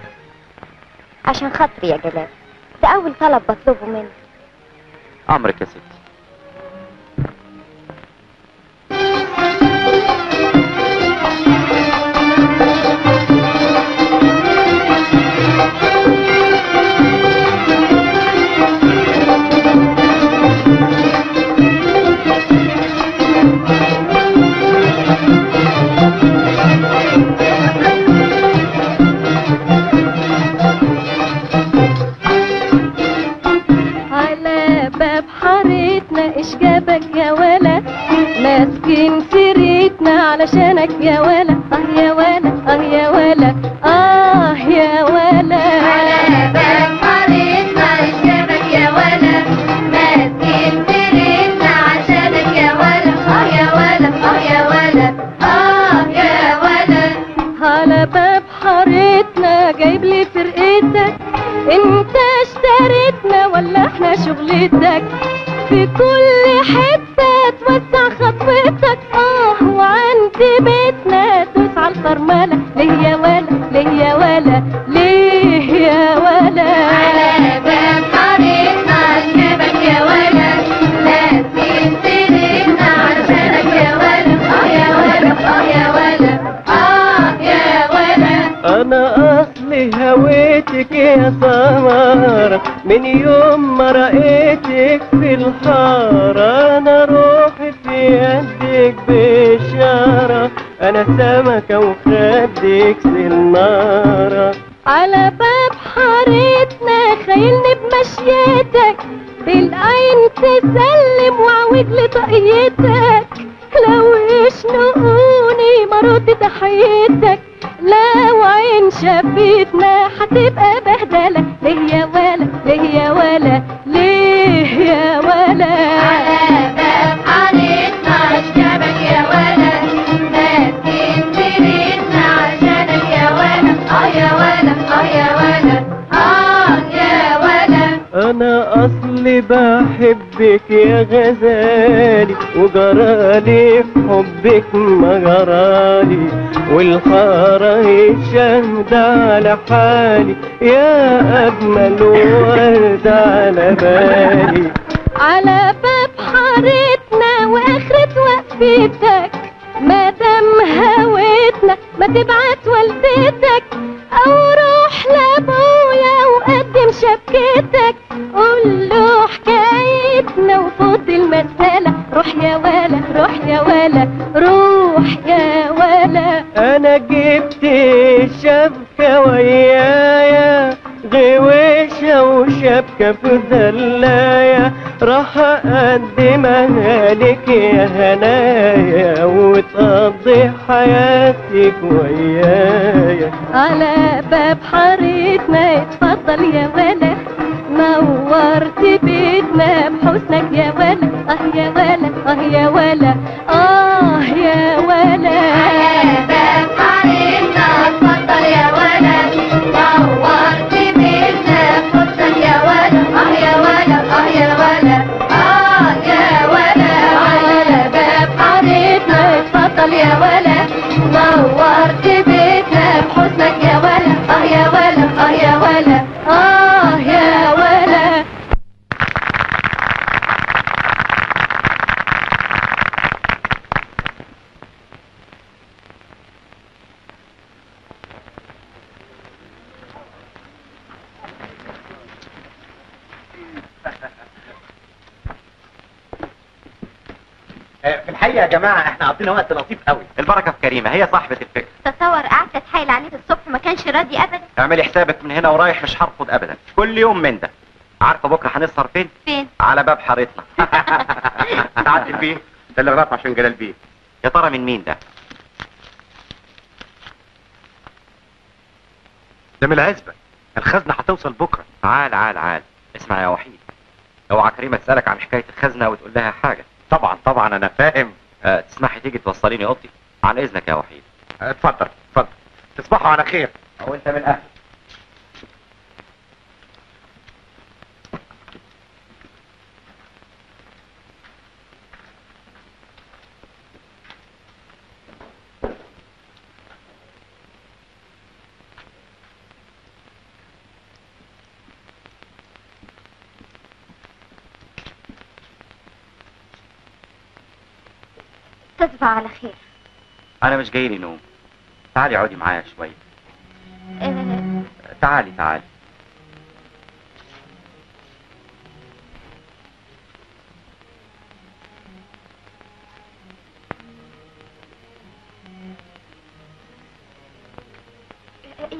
عشان خاطري يا جلال. ده أول طلب بطلبه منك أمرك يا ستي. ماسكين سيرتنا علشانك يا ولا. آه يا ولا آه يا ولا. آه يا ولا. على يا ولا. ماسكين سيرتنا عشانك يا ولا. آه يا ولا آه يا ولا. آه يا ولا. على باب حارتنا جايب لي فرقتك. انت اشتريتنا ولا إحنا شغلتك. في كل حتة توسع خطوتك آه وعند بيتنا دوس على الفرملة. ليه يا ولا؟ ليه يا ولا؟ ليه يا ولا؟ هويتك يا سمارة من يوم ما رأيتك في الحارة أنا روحي في يدك بشارة أنا سمكة وخدك سنارة على باب حارتنا خيلني بمشيتك بالعين تسلم وعوج لطاقيتك لو يشنقوني مرد تحيتك لو عين شافتنا هتبقى بهدلة. ليه يا ولا؟ ليه يا ولا؟ ليه يا ولا؟ على بحبك يا غزالي وجرالي في حبك ما جرالي والحارة شهد على حالي يا أجمل ورد على بالي. على باب حارتنا وآخرة وقفتك ما دام هويتنا ما تبعت اعملي حسابك من هنا ورايح مش هرفض ابدا. كل يوم من ده. عارفة بكرة هنسهر فين؟ فين؟ على باب حارتنا. تعدي فيه تلغراف عشان جلال بيه. يا ترى من مين ده؟ ده من العزبة. الخزنة هتوصل بكرة. تعال تعال تعال. اسمع يا وحيد. اوعى كريمة تسألك عن حكاية الخزنة وتقول لها حاجة. طبعا طبعا أنا فاهم. أه تسمحي تيجي توصليني أوضتي؟ عن إذنك يا وحيد. اتفضل اتفضل. تصبحوا على خير. أو أنت من أهل تصبح على خير. أنا مش جاي لي نوم. تعالي اقعدي معايا شوية. آه، تعالي تعالي.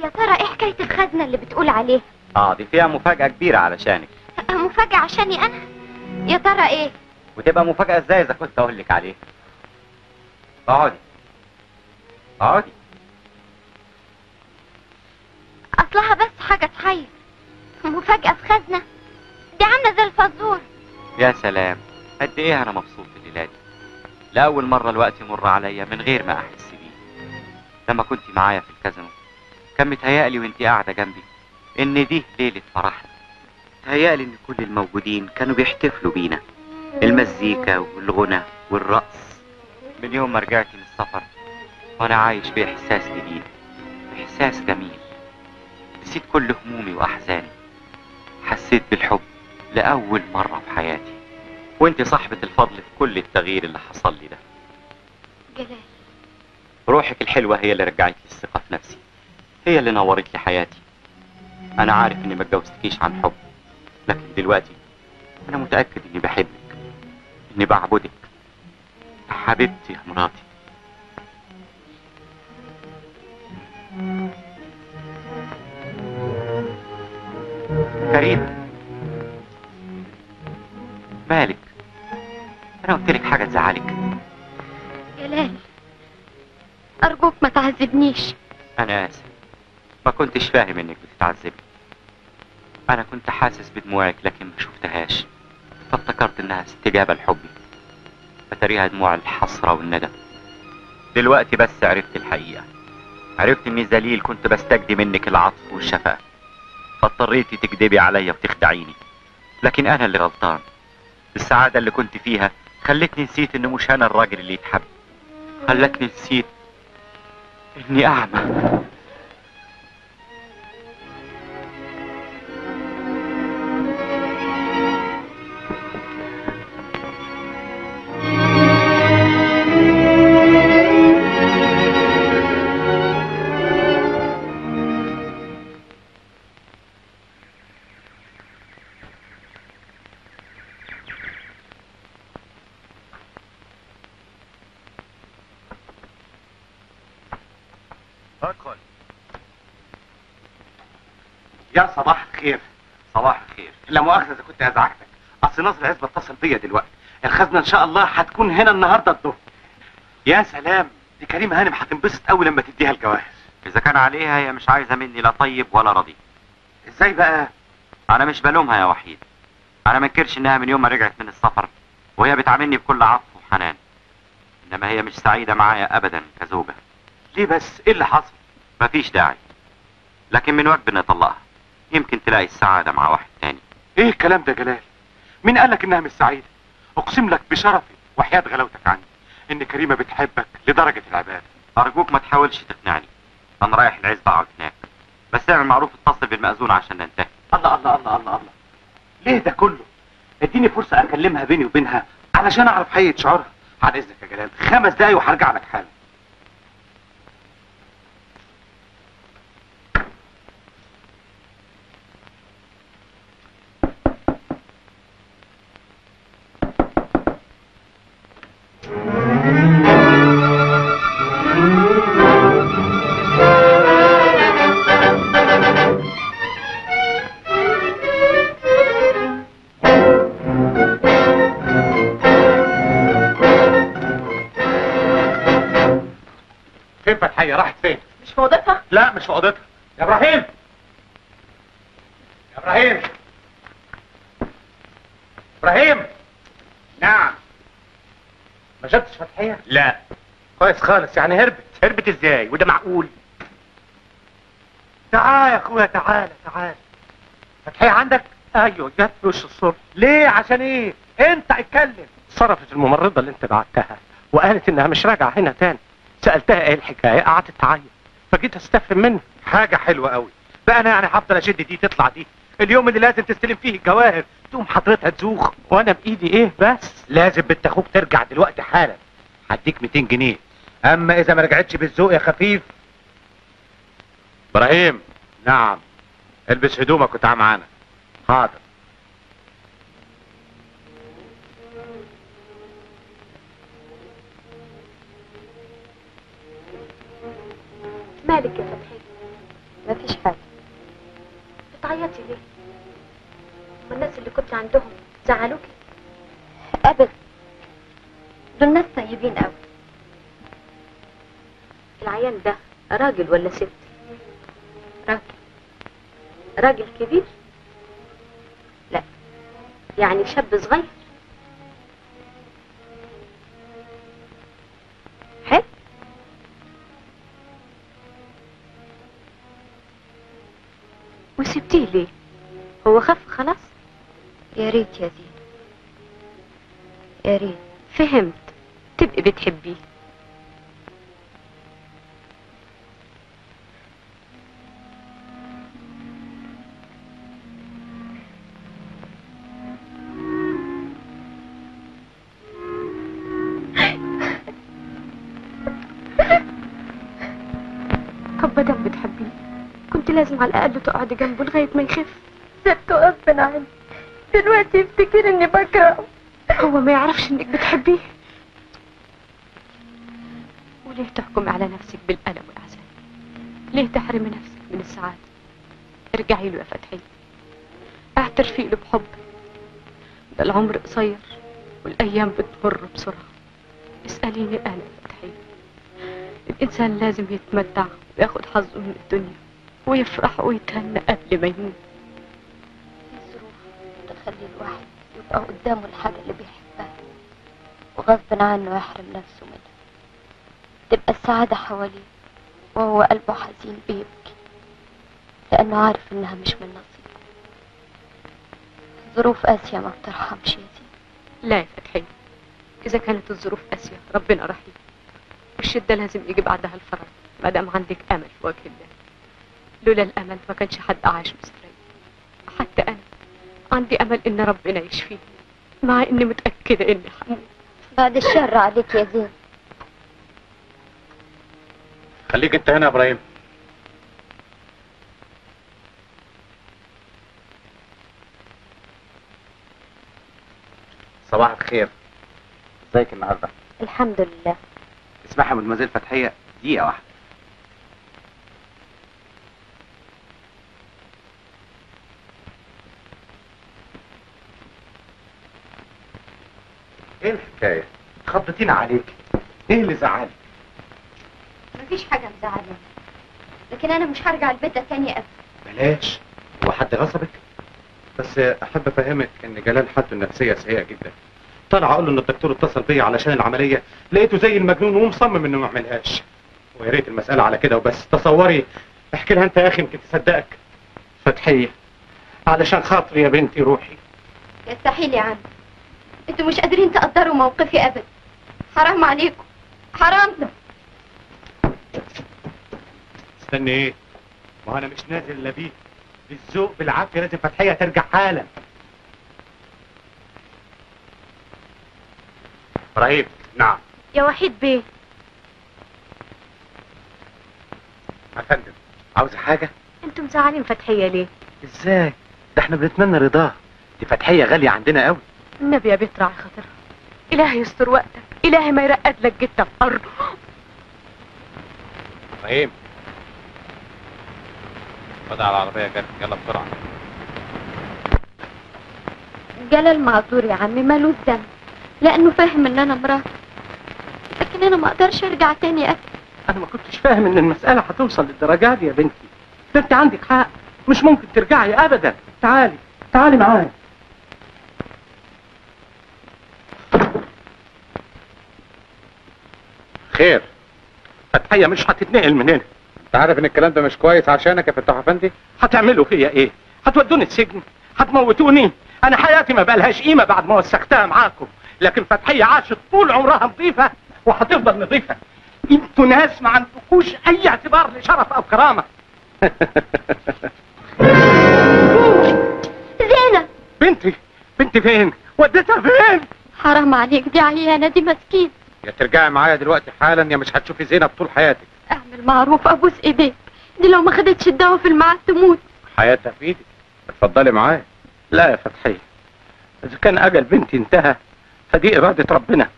يا ترى إيه حكاية الخزنة اللي بتقول عليها؟ آه دي فيها مفاجأة كبيرة علشانك. مفاجأة عشاني أنا؟ يا ترى إيه؟ وتبقى مفاجأة إزاي إذا كنت أقول لك عليها؟ اقعدي اقعدي أصلها بس حاجة تحير. مفاجأة في خزنة. دي عاملة زي الفزور يا سلام. قد إيه أنا مبسوط الليلة دي؟ لاول مرة الوقت يمر عليا من غير ما أحس بيه. لما كنت معايا في الكازينو كان متهيألي وانت قاعدة جنبي إن دي ليلة فرحنا تهيألي إن كل الموجودين كانوا بيحتفلوا بينا. المزيكا والغنى والرقص. من يوم ما رجعت من السفر وأنا عايش بإحساس جديد احساس جميل. نسيت كل همومي وأحزاني. حسيت بالحب لأول مرة في حياتي. وأنت صاحبة الفضل في كل التغيير اللي حصل لي ده. جلال. روحك الحلوة هي اللي رجعت لي الثقة في نفسي. هي اللي نورت لي حياتي. أنا عارف إني ما اتجوزتكيش عن حب. لكن دلوقتي أنا متأكد إني بحبك إني بعبدك. حبيبتي يا مراتي. كريم. مالك؟ أنا قلت لك حاجة تزعلك. جلال أرجوك ما تعذبنيش. أنا آسف. ما كنتش فاهم إنك بتتعذبي. أنا كنت حاسس بدموعك لكن ما شفتهاش. فافتكرت إنها استجابة لحبي. فتريها دموع الحسرة والندم. دلوقتي بس عرفت الحقيقة. عرفت إني ذليل كنت بستجدي منك العطف والشفاء. فاضطريتي تكدبي عليا وتخدعيني. لكن أنا اللي غلطان. السعادة اللي كنت فيها خلتني نسيت إن مش أنا الراجل اللي يتحب. خلتني نسيت إني أعمى. كنت أزعجتك أصل نصر عزبة اتصل بيا دلوقتي. الخزنة إن شاء الله هتكون هنا النهاردة الظهر. يا سلام دي كريم هانم هتنبسط قوي لما تديها الجواهر. إذا كان عليها هي مش عايزة مني لا طيب ولا رضي إزاي بقى؟ أنا مش بلومها يا وحيد. أنا ما انكرش إنها من يوم ما رجعت من السفر وهي بتعاملني بكل عطف وحنان. إنما هي مش سعيدة معايا أبدا كزوجة. ليه بس؟ إيه اللي حصل؟ مفيش داعي. لكن من واجب إني أطلقها يمكن تلاقي السعادة مع واحد تاني. إيه الكلام ده جلال؟ مين قالك إنها مش سعيدة؟ أقسم لك بشرفي وحياة غلاوتك عني إن كريمة بتحبك لدرجة العبادة أرجوك ما تحاولش تقنعني. أنا رايح العزبة أقعد هناك. بس اعمل معروف اتصل بالمأذون عشان ننتهي. الله الله الله الله الله. ليه ده كله؟ إديني فرصة أكلمها بيني وبينها علشان أعرف حقيقة شعورها. على إذنك يا جلال خمس دقايق وهرجع لك حالا. فتحية راحت فين؟ مش في أوضتها؟ لا مش في أوضتها. يا إبراهيم! يا إبراهيم! إبراهيم! نعم. ما شفتش فتحية؟ لا. كويس خالص يعني هربت. هربت إزاي؟ وده معقول. تعال يا أخويا تعال تعال. فتحية عندك؟ أيوه جت في وش الصبح. ليه؟ عشان إيه؟ أنت اتكلم. صرفت الممرضة اللي أنت بعتها وقالت إنها مش راجعة هنا تاني. سألتها إيه الحكاية قعدت تعيط فجيت أستفهم منها. حاجة حلوة قوي بقى أنا يعني هفضل أشد دي تطلع دي. اليوم اللي لازم تستلم فيه الجواهر تقوم حضرتها تزوخ. وأنا بإيدي إيه بس؟ لازم بنت أخوك ترجع دلوقتي حالا. هديك 200 جنيه. أما إذا ما رجعتش بالذوق يا خفيف. إبراهيم. نعم. البس هدومك وتعال معانا. حاضر. مالك يا فتحي؟ مفيش حاجة. بتعيطي ليه؟ والناس اللي كنت عندهم زعلوكي؟ أبدا. دول ناس طيبين قوي العيان ده راجل ولا ست؟ راجل. راجل كبير؟ لا. يعني شاب صغير. حلو. وسبتيه ليه؟ هو خف خلاص؟ يا ريت يا زين. يا ريت. فهمت. تبقي بتحبيه. لازم على الأقل تقعدي جنبه لغاية ما يخف. سبته غصب عني دلوقتي يفتكر إني بكرهه. هو ما يعرفش إنك بتحبيه. وليه تحكم على نفسك بالألم والعذاب؟ ليه تحرمي نفسك من السعادة؟ ارجعي له يا فتحية اعترفي له بحبك ده العمر قصير والأيام بتمر بسرعة. اسأليني أنا يا فتحية الإنسان لازم يتمتع وياخد حظه من الدنيا. ويفرح ويتهنى قبل ما يموت. الظروف تخلي الواحد يبقى قدامه الحاجة اللي بيحبها وغصب عنه يحرم نفسه منها. تبقى السعادة حواليه وهو قلبه حزين بيبكي لأنه عارف إنها مش من نصيبه. ظروف قاسية ما بترحمش يا زين لا يا فتحية إذا كانت الظروف قاسية ربنا رحيم. والشدة لازم يجي بعدها الفرج ما دام عندك أمل في وجه الله. لولا الأمل ما كانش حد عايش مستريح حتى أنا. عندي أمل إن ربنا يشفيه مع إني متأكدة إني حموت. بعد الشر عليك يا زين. خليك أنت هنا يا إبراهيم. صباح الخير. إزيك النهارده؟ الحمد لله. اسمعي يا مدمزيل فتحية. دقيقة واحدة. إيه الحكاية؟ خضتينا عليك. إيه اللي زعلك؟ مفيش حاجة مزعلانة لكن أنا مش هرجع البيت ده تاني أبدا. بلاش. هو حد غصبك؟ بس أحب أفهمك إن جلال حالته النفسية سيئة جدا. طلع أقول له إن الدكتور اتصل بيا علشان العملية. لقيته زي المجنون ومصمم إنه ما يعملهاش ويا ريت المسألة على كده وبس. تصوري. احكي لها أنت يا أخي يمكن تصدقك. فتحية علشان خاطري يا بنتي روحي. يستحيل يا عم. أنتوا مش قادرين تقدروا موقفي أبدا. حرام عليكم. حرام. استني إيه؟ ما أنا مش نازل الا بيه بالذوق بالعافية لازم فتحية ترجع حالا. إبراهيم نعم. يا وحيد بيه. يا فندم عاوز حاجة؟ أنتوا مزعلين فتحية ليه؟ إزاي؟ ده إحنا بنتمنى رضاه. دي فتحية غالية عندنا قوي النبي يا بيت راعي خاطرها إلهي يستر وقتك. إلهي ما يرقد لك جتة في أرض إبراهيم. خد على العربية جت يلا بسرعة. جلال معذور يا عمي مالوش ذنب لأنه فاهم إن أنا مراته لكن أنا ما أقدرش أرجع تاني أبدا. أنا ما كنتش فاهم إن المسألة هتوصل للدرجة دي يا بنتي. ده أنت عندك حق. مش ممكن ترجعي ابدا. تعالي. تعالي معايا. خير. فتحية مش هتتنقل من هنا. انت عارف إن الكلام ده مش كويس عشانك يا فتاح أفندي؟ هتعملوا فيا إيه؟ هتودوني السجن؟ هتموتوني؟ أنا حياتي ما بقالهاش قيمة بعد ما وسختها معاكم. لكن فتحية عاشت طول عمرها نظيفة وهتفضل نظيفة. أنتوا ناس ما عندكوش أي اعتبار لشرف أو كرامة. زينب بنتي بنتي فين؟ وديتها فين؟ حرام عليك دي عيانة دي مسكين يا ترجعي معايا دلوقتي حالا يا مش هتشوفي زينب طول حياتك. اعمل معروف أبوس إيديك. دي لو ما خدتش الدواء في الميعاد تموت. حياتها في إيدك. اتفضلي معايا. لا يا فتحية. إذا كان أجل بنتي انتهى فدي إرادة ربنا.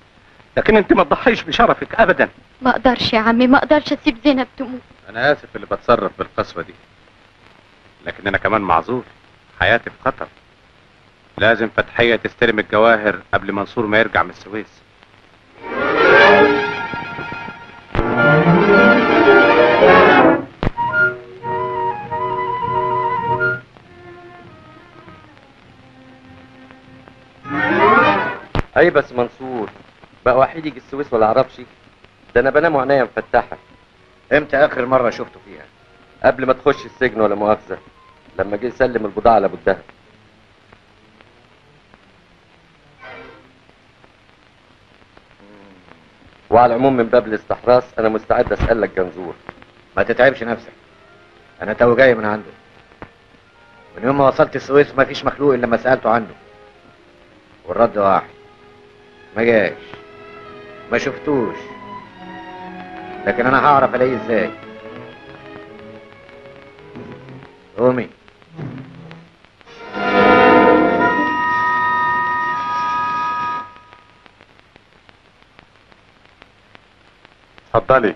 لكن أنت ما تضحيش بشرفك ابدا. ما أقدرش يا عمي ما أقدرش أسيب زينب تموت. أنا آسف اللي بتصرف بالقسوة دي. لكن أنا كمان معذور. حياتي في خطر. لازم فتحية تستلم الجواهر قبل منصور ما يرجع من السويس. أي بس منصور؟ بقى واحد يجي السويس ولا أعرفش؟ ده أنا بنام وعينيا مفتحة. إمتى آخر مرة شفته فيها؟ قبل ما تخش السجن ولا مؤاخذة لما جه يسلم البضاعة لأبو الدهب. وعلى العموم من باب الاستحراس أنا مستعد أسألك جنزور. ما تتعبش نفسك. أنا تو جاي من عنده. من يوم ما وصلت السويس ما فيش مخلوق إلا لما سألته عنه. والرد واحد. ما جاش. ما شفتوش. لكن أنا هعرف ألاقيه إزاي. قومي. اتفضلي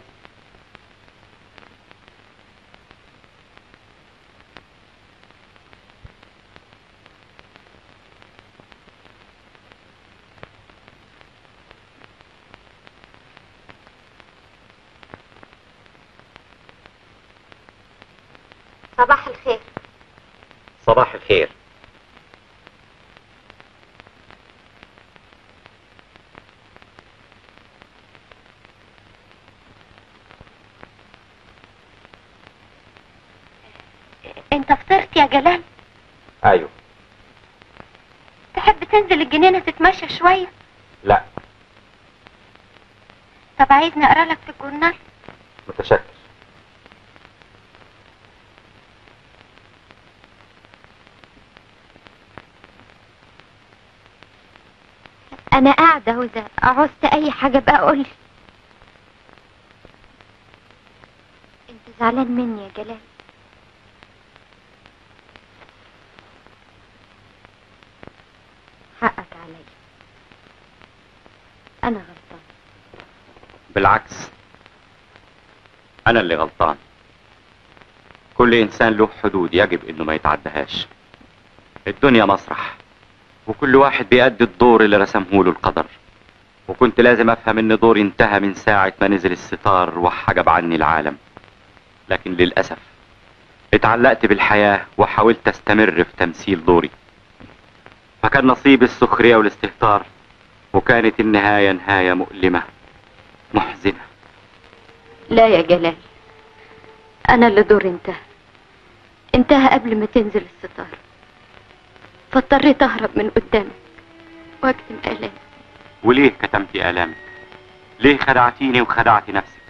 صباح الخير. صباح الخير. انت فطرت يا جلال؟ أيوه. تحب تنزل الجنينة تتمشى شوية؟ لا. طب عايزني أقرأ لك في الجورنال؟ متشكر. أنا قاعدة أهو اذا عوزت أي حاجة بقى قولي. أنت زعلان مني يا جلال حقك عليا أنا غلطان بالعكس. أنا اللي غلطان. كل إنسان له حدود يجب إنه ما يتعدهاش. الدنيا مسرح وكل واحد بيأدي الدور اللي رسمه له القدر. وكنت لازم أفهم إن دوري انتهى من ساعة ما نزل الستار وحجب عني العالم. لكن للأسف اتعلقت بالحياة وحاولت أستمر في تمثيل دوري. فكان نصيب السخرية والاستهتار وكانت النهاية نهاية مؤلمة. محزنة. لا يا جلال أنا اللي دوري انتهى. انتهى قبل ما تنزل الستار فاضطريت أهرب من قدامك وأكتم آلامي. وليه كتمتي آلامك ليه خدعتيني وخدعتي نفسك؟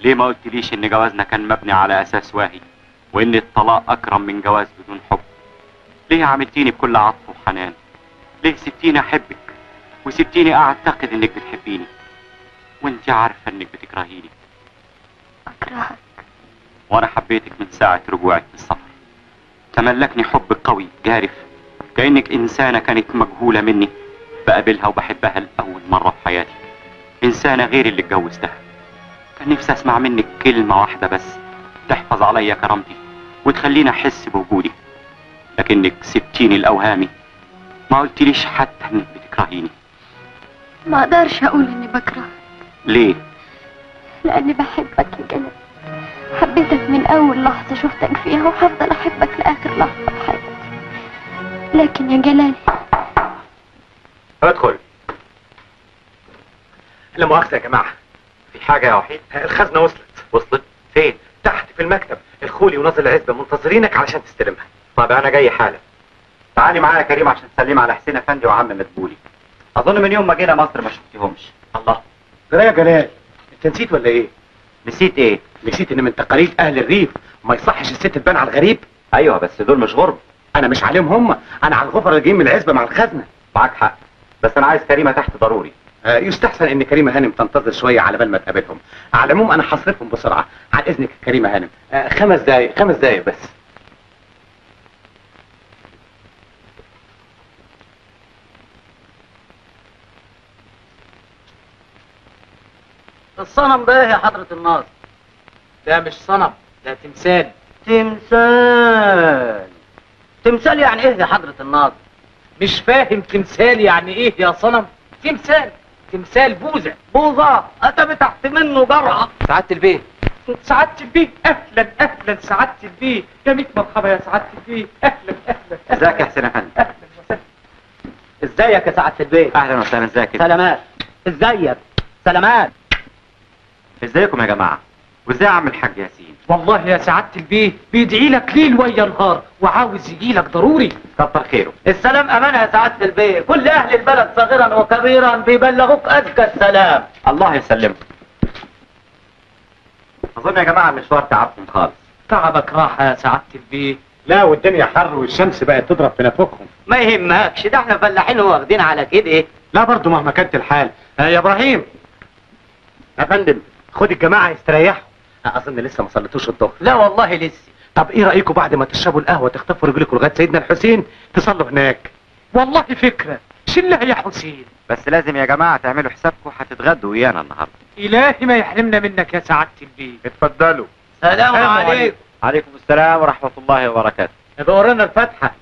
ليه ما قلتليش إن جوازنا كان مبني على أساس واهي وإن الطلاق أكرم من جواز بدون حب؟ ليه عملتيني بكل عطف وحنان؟ ليه سبتيني أحبك؟ وسبتيني أعتقد إنك بتحبيني؟ وانت عارفه انك بتكرهيني. أكرهك. وأنا حبيتك من ساعة رجوعك من السفر تملكني حب قوي جارف. كأنك إنسانة كانت مجهولة مني. بقابلها وبحبها لأول مرة في حياتي. إنسانة غير اللي اتجوزتها. كان نفسي أسمع منك كلمة واحدة بس. تحفظ عليا كرامتي وتخليني أحس بوجودي. لكنك سبتيني لأوهامي. ما قلتليش حتى إنك بتكرهيني. ما أقدرش أقول إني بكرهك ليه؟ لأني بحبك يا جلال حبيتك من أول لحظة شفتك فيها وهفضل أحبك لآخر لحظة في حياتي. لكن يا جلال أدخل. لا مؤاخذة يا جماعة. في حاجة يا وحيد؟ الخزنة وصلت. وصلت؟ فين؟ تحت في المكتب. الخولي وناظر العزبة منتظرينك علشان تستلمها. طب أنا جاي حالا. تعالي معايا يا كريم عشان تسلمي على حسين أفندي وعم مدبولي. أظن من يوم ما جينا مصر ما شفتيهمش. الله. جرى يا جلال أنت نسيت ولا إيه؟ نسيت إيه؟ نسيت إن من تقاليد أهل الريف ما يصحش الست تبان على الغريب؟ أيوه بس دول مش غرب. أنا مش عليهم هم. أنا على الغفر اللي جايين من العزبة مع الخزنة. معاك حق. بس أنا عايز كريمة تحت ضروري. آه، يستحسن إن كريمة هانم تنتظر شوية على بال ما تقابلهم. على العموم أنا هصرفهم بسرعة. عن إذنك كريمة هانم. آه، خمس دقايق خمس دقايق بس. الصنم ده يا حضرة الناظر ده مش صنم ده تمثال. تمثال. تمثال يعني إيه يا حضرة الناظر مش فاهم تمثال يعني إيه يا صنم؟ تمثال تمثال بوزة بوظة اتى تحت منه جرعة سعادة البيه. سعادة البيه؟ أهلا أهلا سعادة البيه. يا ميت مرحبا يا سعادة البيه. أهلا أهلا إزيك يا حسين افندي إزيك يا سعادة البيت أهلا وسهلا إزيك؟ سلامات. إزيك؟ سلامات. ازيكم يا جماعة؟ وازاي اعمل حاج ياسين؟ والله يا سعادة البيه بيدعي لك ليل ويا نهار وعاوز يجي لك ضروري. كتر خيره. السلام أمانة يا سعادة البيه. كل أهل البلد صغيرا وكبيرا بيبلغوك أزكى السلام. الله يسلمك. أظن يا جماعة المشوار تعبكم خالص. تعبك راحة يا سعادة البيه. لا والدنيا حر والشمس بقت تضرب في نافوخهم ما يهمكش ده إحنا فلاحين واخدين على كده. لا برضه مهما كانت الحال. آه يا إبراهيم. يا فندم. خد الجماعة يستريحوا آه، أظن لسه ما صليتوش الظهر. لا والله لسه. طب إيه رأيكم بعد ما تشربوا القهوة تخطفوا رجلكم لغاية سيدنا الحسين؟ تصلوا هناك. والله فكرة. شلها يا حسين. بس لازم يا جماعة تعملوا حسابكم هتتغدوا ويانا النهارده. إلهي ما يحرمنا منك يا سعادة البيه اتفضلوا. سلام عليكم. عليكم السلام ورحمة الله وبركاته. يبقى ورانا الفاتحة.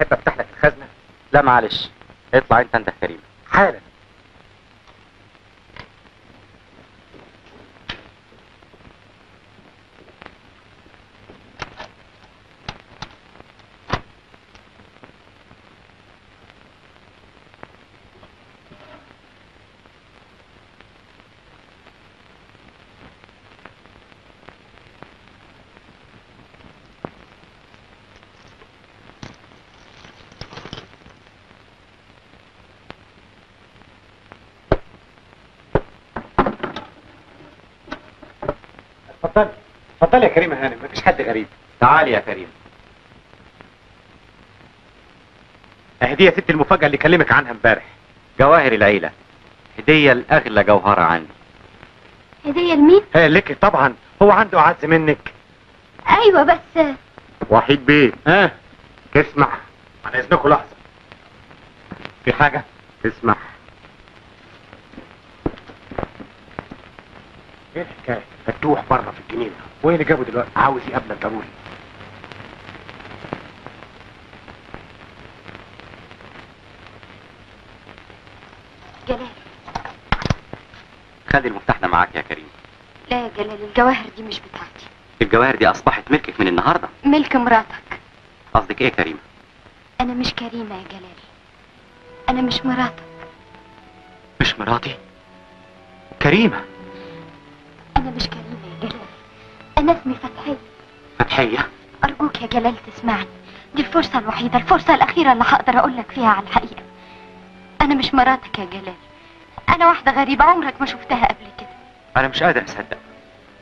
تحب أفتح لك الخزنة؟ لا معلش اطلع أنت أنت كريم حالا. اتفضلي اتفضلي يا كريم هانم مفيش حد غريب. تعالي يا كريم. اهي دي يا ست المفاجأة اللي كلمك عنها امبارح. جواهر العيلة. هدية الاغلى جوهرة عندي. هدية لمين؟ هي لك طبعا. هو عنده أعز منك. أيوه بس وحيد بيه. ها؟ اسمع على إذنكم لحظة. في حاجة؟ اسمع إيه الحكاية فتوح بره في الجنينة. وايه اللي جابه دلوقتي؟ عاوز يقابلك ضروري جلال. خلي المفتاح ده معاك يا كريم. لا يا جلال الجواهر دي مش بتاعتي. الجواهر دي أصبحت ملكك من النهارده. ملك مراتك. قصدك إيه يا كريم؟ أنا مش كريمة يا جلال. أنا مش مراتك. مش مراتي؟ كريمة. أنا مش كريمة يا جلال أنا اسمي فتحية فتحية؟ أرجوك يا جلال تسمعني. دي الفرصة الوحيدة الفرصة الأخيرة اللي هقدر أقول لك فيها على الحقيقة أنا مش مراتك يا جلال. أنا واحدة غريبة عمرك ما شفتها قبل كده. أنا مش قادر أصدق.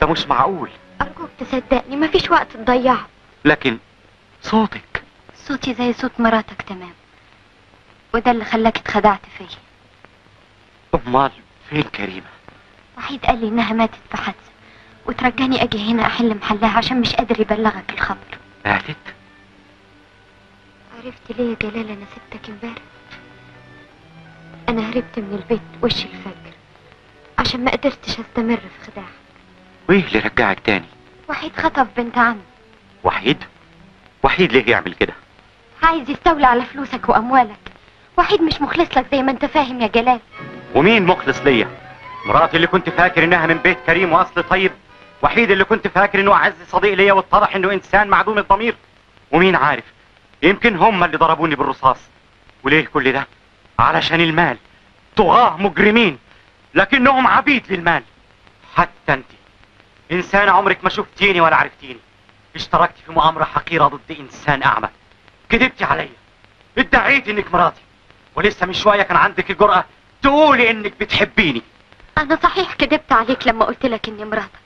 ده مش معقول. أرجوك تصدقني مفيش وقت تضيعه. لكن صوتك. صوتي زي صوت مراتك تمام. وده اللي خلاك اتخدعت فيا. أمال فين كريمة؟ وحيد قال لي إنها ماتت في حادثة وترجاني أجي هنا أحل محلها عشان مش قادر يبلغك الخبر. ماتت؟ عرفت ليه يا جلال أنا سبتك امبارح؟ أنا هربت من البيت وش الفجر عشان ما قدرتش أستمر في خداعك. وايه اللي رجعك تاني؟ وحيد خطف بنت عمي. وحيد؟ وحيد ليه يعمل كده؟ عايز يستولى على فلوسك وأموالك. وحيد مش مخلص لك زي ما أنت فاهم يا جلال. ومين مخلص ليا؟ مراتي اللي كنت فاكر إنها من بيت كريم وأصل طيب وحيد اللي كنت فاكر إنه أعز صديق ليا واتضح إنه إنسان معدوم الضمير. ومين عارف يمكن هم اللي ضربوني بالرصاص. وليه كل ده؟ علشان المال. طغاة مجرمين لكنهم عبيد للمال. حتى أنت. انسانة عمرك ما شفتيني ولا عرفتيني. اشتركت في مؤامرة حقيرة ضد إنسان أعمى. كذبتي عليا ادعيت إنك مراتي. ولسه من شوية كان عندك الجرأة تقولي إنك بتحبيني. أنا صحيح كدبت عليك لما قلت لك إني مراتك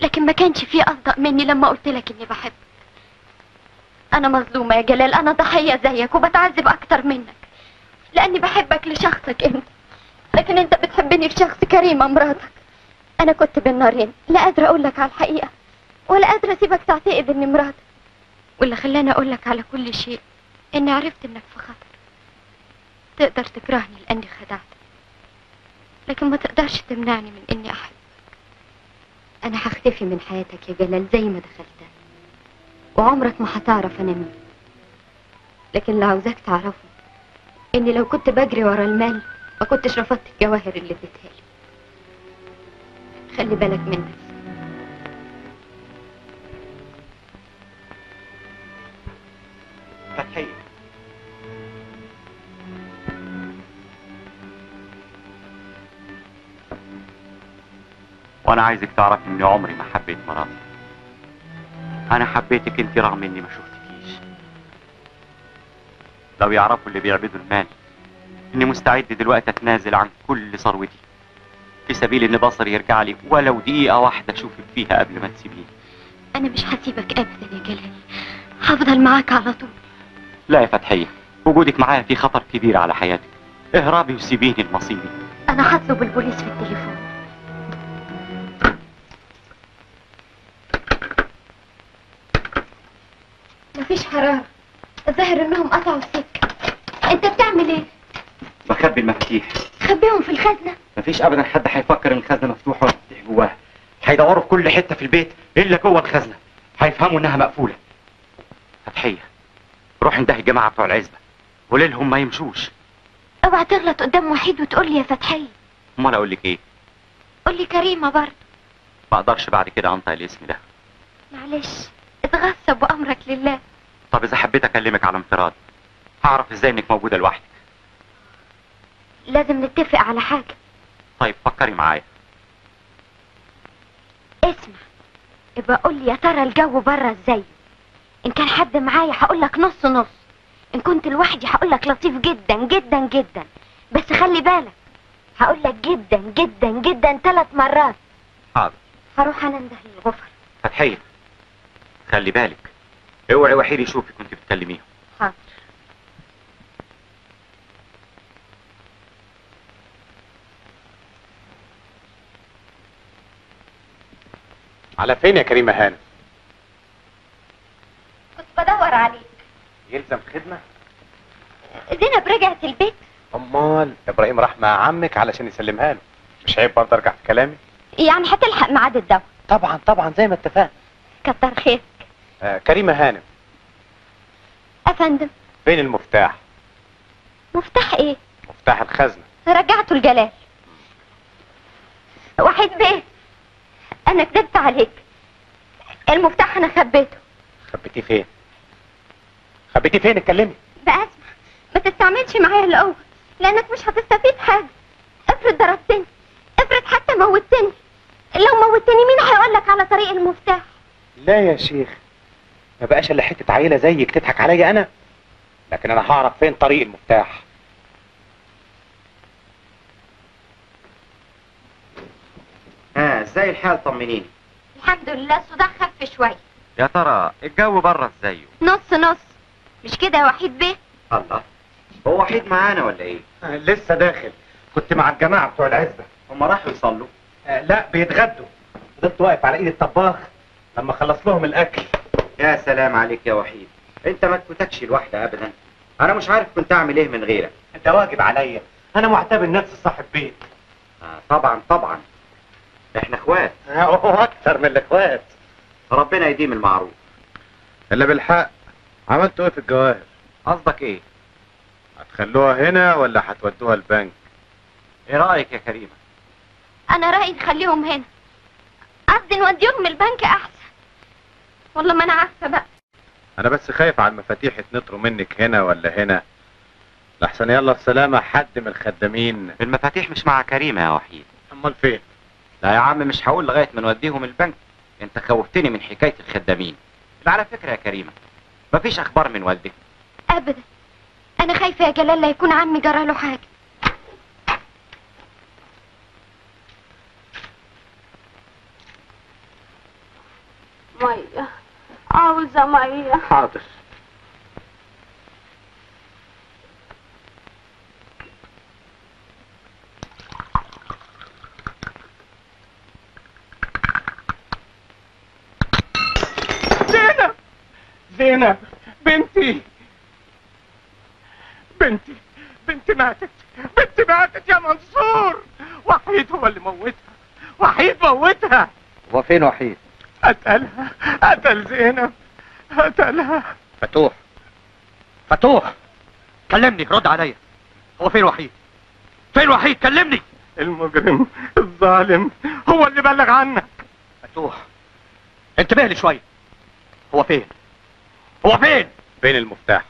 لكن ما كانش في أصدق مني لما قلت لك إني بحبك أنا مظلومة يا جلال أنا ضحية زيك وبتعذب أكتر منك. لأني بحبك لشخصك أنت. لكن أنت بتحبني لشخص كريمة مراتك أنا كنت بين نارين لا قادرة أقول لك على الحقيقة ولا قادرة أسيبك تعتقد إني مراتك واللي خلاني أقول لك على كل شيء إني عرفت إنك في خطر. تقدر تكرهني لأني خدعتك لكن ما تقدرش تمنعني من إني احبك أنا هختفي من حياتك يا جلال زي ما دخلتها وعمرك ما هتعرف أنا مين. لكن اللي عاوزاك تعرفه إني لو كنت بجري ورا المال ما كنتش رفضت الجواهر اللي اديتها لي. خلي بالك من نفسك وأنا عايزك تعرف اني عمري ما حبيت مراتي أنا حبيتك انت رغم اني ما شفتكيش. لو يعرفوا اللي بيعبدوا المال اني مستعد دلوقتي اتنازل عن كل ثروتي. في سبيل ان بصري يرجع لي ولو دقيقة واحدة اشوفك فيها قبل ما تسيبيني. أنا مش هسيبك ابدا يا جلال. هفضل معاك على طول. لا يا فتحية وجودك معايا في خطر كبير على حياتك. اهربي وسيبيني لمصيري أنا هطلب البوليس في التليفون. مفيش حرارة الظاهر إنهم قطعوا السكة. أنت بتعمل إيه؟ بخبي المفاتيح. خبيهم في الخزنة. مفيش ابدا حد هيفكر إن الخزنة مفتوحة والمفاتيح جواها هيدوروا في كل حتة في البيت إلا جوه الخزنة. هيفهموا إنها مقفولة. فتحية. روح انتهي الجماعة بتوع العزبة. قولي لهم ما يمشوش. اوعى تغلط قدام وحيد وتقول لي يا فتحية. أمال أقول لك إيه؟ قول لي كريمة برضه. ما أقدرش بعد كده أنطق الاسم ده. معلش. اتغصب وامرك لله. طب إذا حبيت أكلمك على انفراد هعرف إزاي إنك موجودة لوحدك؟ لازم نتفق على حاجة. طيب فكري معايا. اسمع ابقى قول لي يا ترى الجو بره إزاي. إن كان حد معايا هقول لك نص نص. إن كنت لوحدي هقول لك لطيف جدا جدا جدا. بس خلي بالك هقول لك جدا جدا جدا ثلاث مرات. حاضر. هروح أنا انده للغفر فتحيه خلي بالك. اوعي وحيد يشوفك وانت بتكلميهم. حاضر على فين يا كريمة هانم؟ كنت بدور عليك. يلزم خدمة؟ زينب رجعت البيت. أمال إبراهيم راح مع عمك علشان يسلمها له مش عيب برضه أرجع في كلامي؟ يعني هتلحق ميعاد الدواء. طبعا طبعا زي ما اتفقنا. كتر خير. آه كريمة هانم. أفندم. فين المفتاح؟ مفتاح إيه؟ مفتاح الخزنة. رجعته لجلال وحيد بيه أنا كدبت عليك. المفتاح أنا خبيته. خبيتيه فين؟ خبيتيه فين؟ اتكلمي. بقى اسمع ما تستعملش معايا الأول لأنك مش هتستفيد حاجة. افرض ضربتني. افرض حتى موتني لو موتني مين هيقول لك على طريق المفتاح؟ لا يا شيخ. ما بقاش إلا حتة عيلة زيك تضحك عليا أنا. لكن أنا هعرف فين طريق المفتاح. ها إزاي الحال طمنيني. الحمد لله الصداع خف شوية يا ترى الجو بره إزاي؟ نص نص. مش كده يا وحيد بيه؟ الله. هو وحيد معانا ولا إيه؟ آه لسه داخل. كنت مع الجماعة بتوع العزبة. هم راحوا يصلوا. آه لا بيتغدوا. فضلت واقف على إيد الطباخ لما خلص لهم الأكل. يا سلام عليك يا وحيد. انت ما تفوتكش الوحدة ابدا. أنا مش عارف كنت أعمل إيه من غيرك. أنت واجب عليا. أنا معتبر نفسي صاحب بيت. آه طبعا طبعا. إحنا إخوات. وأكتر من الإخوات. ربنا يديم المعروف. إلا بالحق. عملتوا إيه في الجواهر؟ قصدك إيه؟ هتخلوها هنا ولا هتودوها البنك؟ إيه رأيك يا كريمة؟ أنا رأيي نخليهم هنا. قصدي نوديهم البنك أحسن. والله ما أنا عارفة بقى. أنا بس خايف على المفاتيح يتنطروا منك هنا ولا هنا. لحسن يلا السلامة حد من الخدامين. المفاتيح مش مع كريمة يا وحيد. أمال فين؟ لا يا عم مش هقول لغاية ما نوديهم البنك. أنت خوفتني من حكاية الخدامين. لا على فكرة يا كريمة مفيش أخبار من والدك. ابدا. أنا خايفة يا جلال لا يكون عمي جرى له حاجة. مية. عاوزة مية. حاضر. زينب زينب بنتي. بنتي بنتي ماتت. بنتي ماتت يا منصور. وحيد هو اللي موتها. وحيد موتها. هو فين وحيد؟ قتلها قتل زينب قتلها. فتوح فتوح. كلمني رد عليا. هو فين وحيد؟ فين وحيد؟ كلمني. المجرم الظالم هو اللي بلغ عنك. فتوح انتبه لي شوية. هو فين؟ هو فين؟ فين المفتاح؟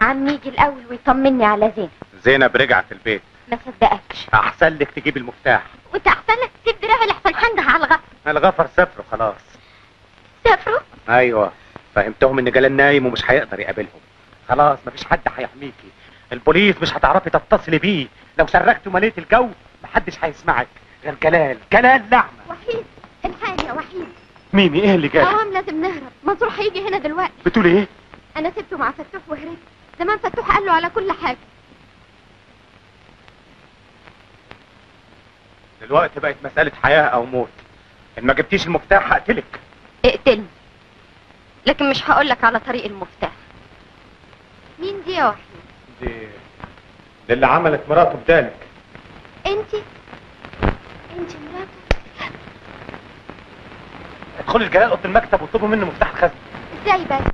عمي يجي الأول ويطمني على زينب. زينب رجعت البيت. ما صدقكش أحسن لك تجيب المفتاح. وأنت أحسن لك سيب دراعي لحسن حنده على الغفر الغفر سافروا خلاص. سافروا أيوه. فهمتهم إن جلال نايم ومش هيقدر يقابلهم. خلاص مفيش حد هيحميكي. البوليس مش هتعرفي تتصلي بيه. لو صرخت ومليت الجو محدش هيسمعك. غير جلال. جلال نعمة. وحيد. الحقني يا وحيد. ميمي إيه اللي جاي اوام لازم نهرب. منصور هيجي هنا دلوقتي. بتقول إيه؟ أنا سبته مع فتوح وهربت. زمان فتوح قال له على كل حاجة. دلوقتي بقت مسألة حياة أو موت. إن ما جبتيش المفتاح هقتلك. اقتلني. لكن مش هقولك على طريق المفتاح. مين دي يا وحيد؟ دي دي اللي عملت مراته بدالك. انت؟ انت مرات ادخلي الجلال أوضة المكتب واطلبوا منه مفتاح الخزنة. إزاي بس؟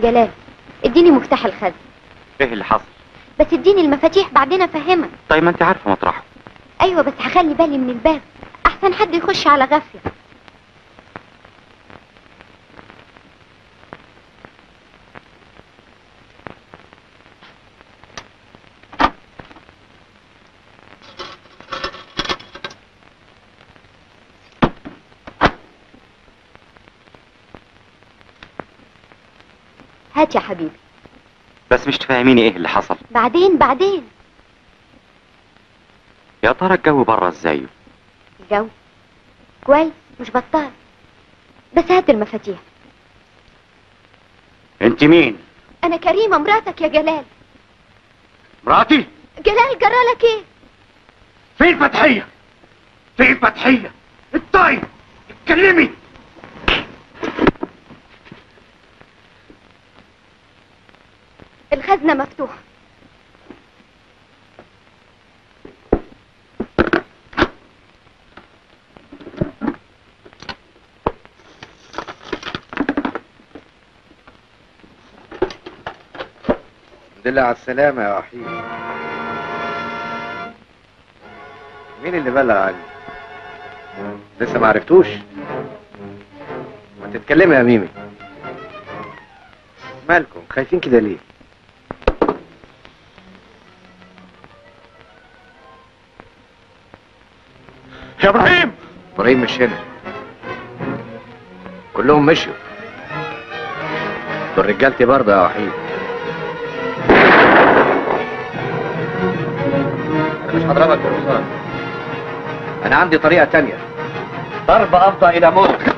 جلال. اديني مفتاح الخزن. إيه اللي حصل؟ بس اديني المفاتيح بعدين افهمك. طيب ما انت عارفه مطرحه. أيوه بس هخلي بالي من الباب. احسن حد يخش على غفلة. هات يا حبيبي. بس مش تفهميني إيه اللي حصل. بعدين بعدين. يا ترى الجو بره إزاي؟ الجو؟ كويس مش بطال. بس هات المفاتيح. أنت مين؟ أنا كريمة مراتك يا جلال. مراتي؟ جلال جرالك إيه؟ فين فتحية فين فتحية الطيب اتكلمي. الخزنة مفتوحة الحمد لله على السلامة يا وحيد مين اللي بلغ عني؟ لسه ما عرفتوش؟ ما تتكلمي يا ميمي مالكم خايفين كده ليه؟ إبراهيم! إبراهيم مش هنا. كلهم مشوا دول رجالتي برضه يا وحيد. أنا مش هضربك بالرصاص أنا عندي طريقة تانية. ضرب افضى إلى موت.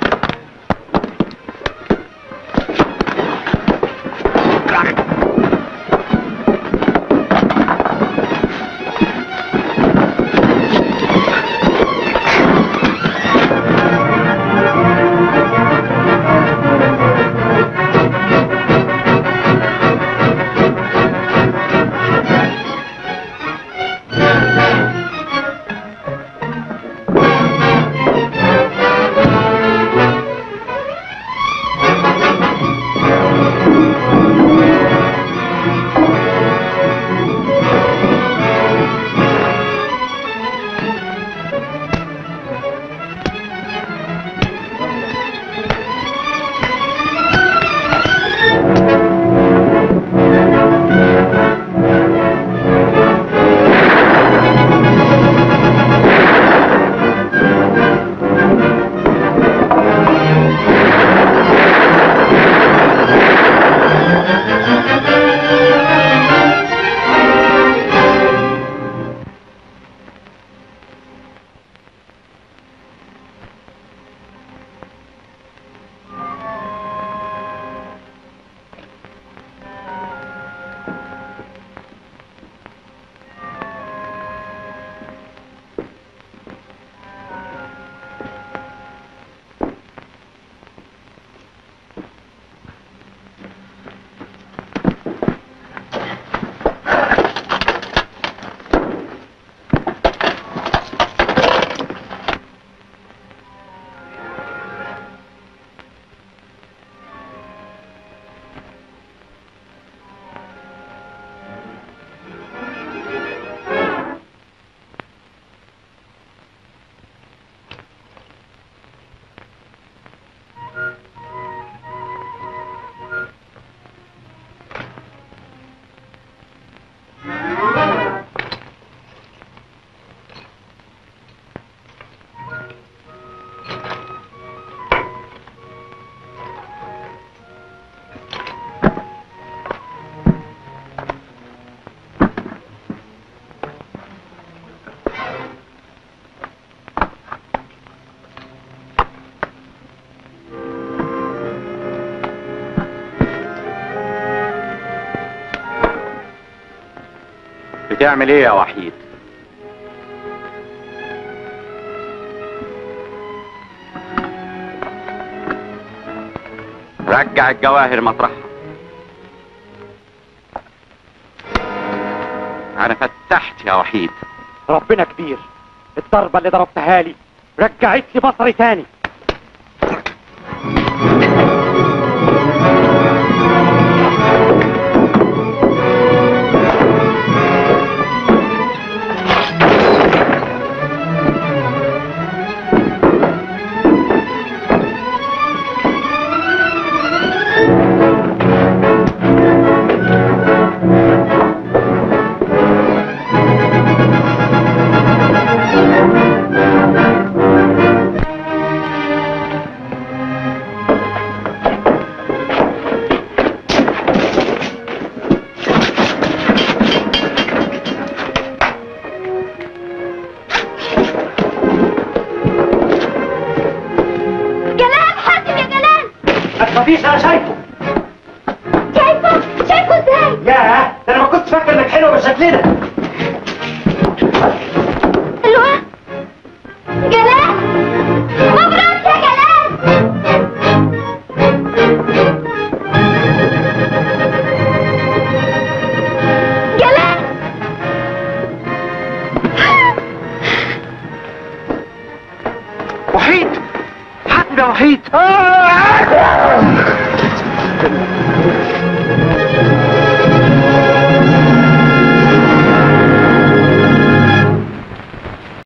تعمل إيه يا وحيد؟ رجع الجواهر مطرحها. أنا فتحت يا وحيد. ربنا كبير. الضربة اللي ضربتها لي رجعت لي بصري تاني.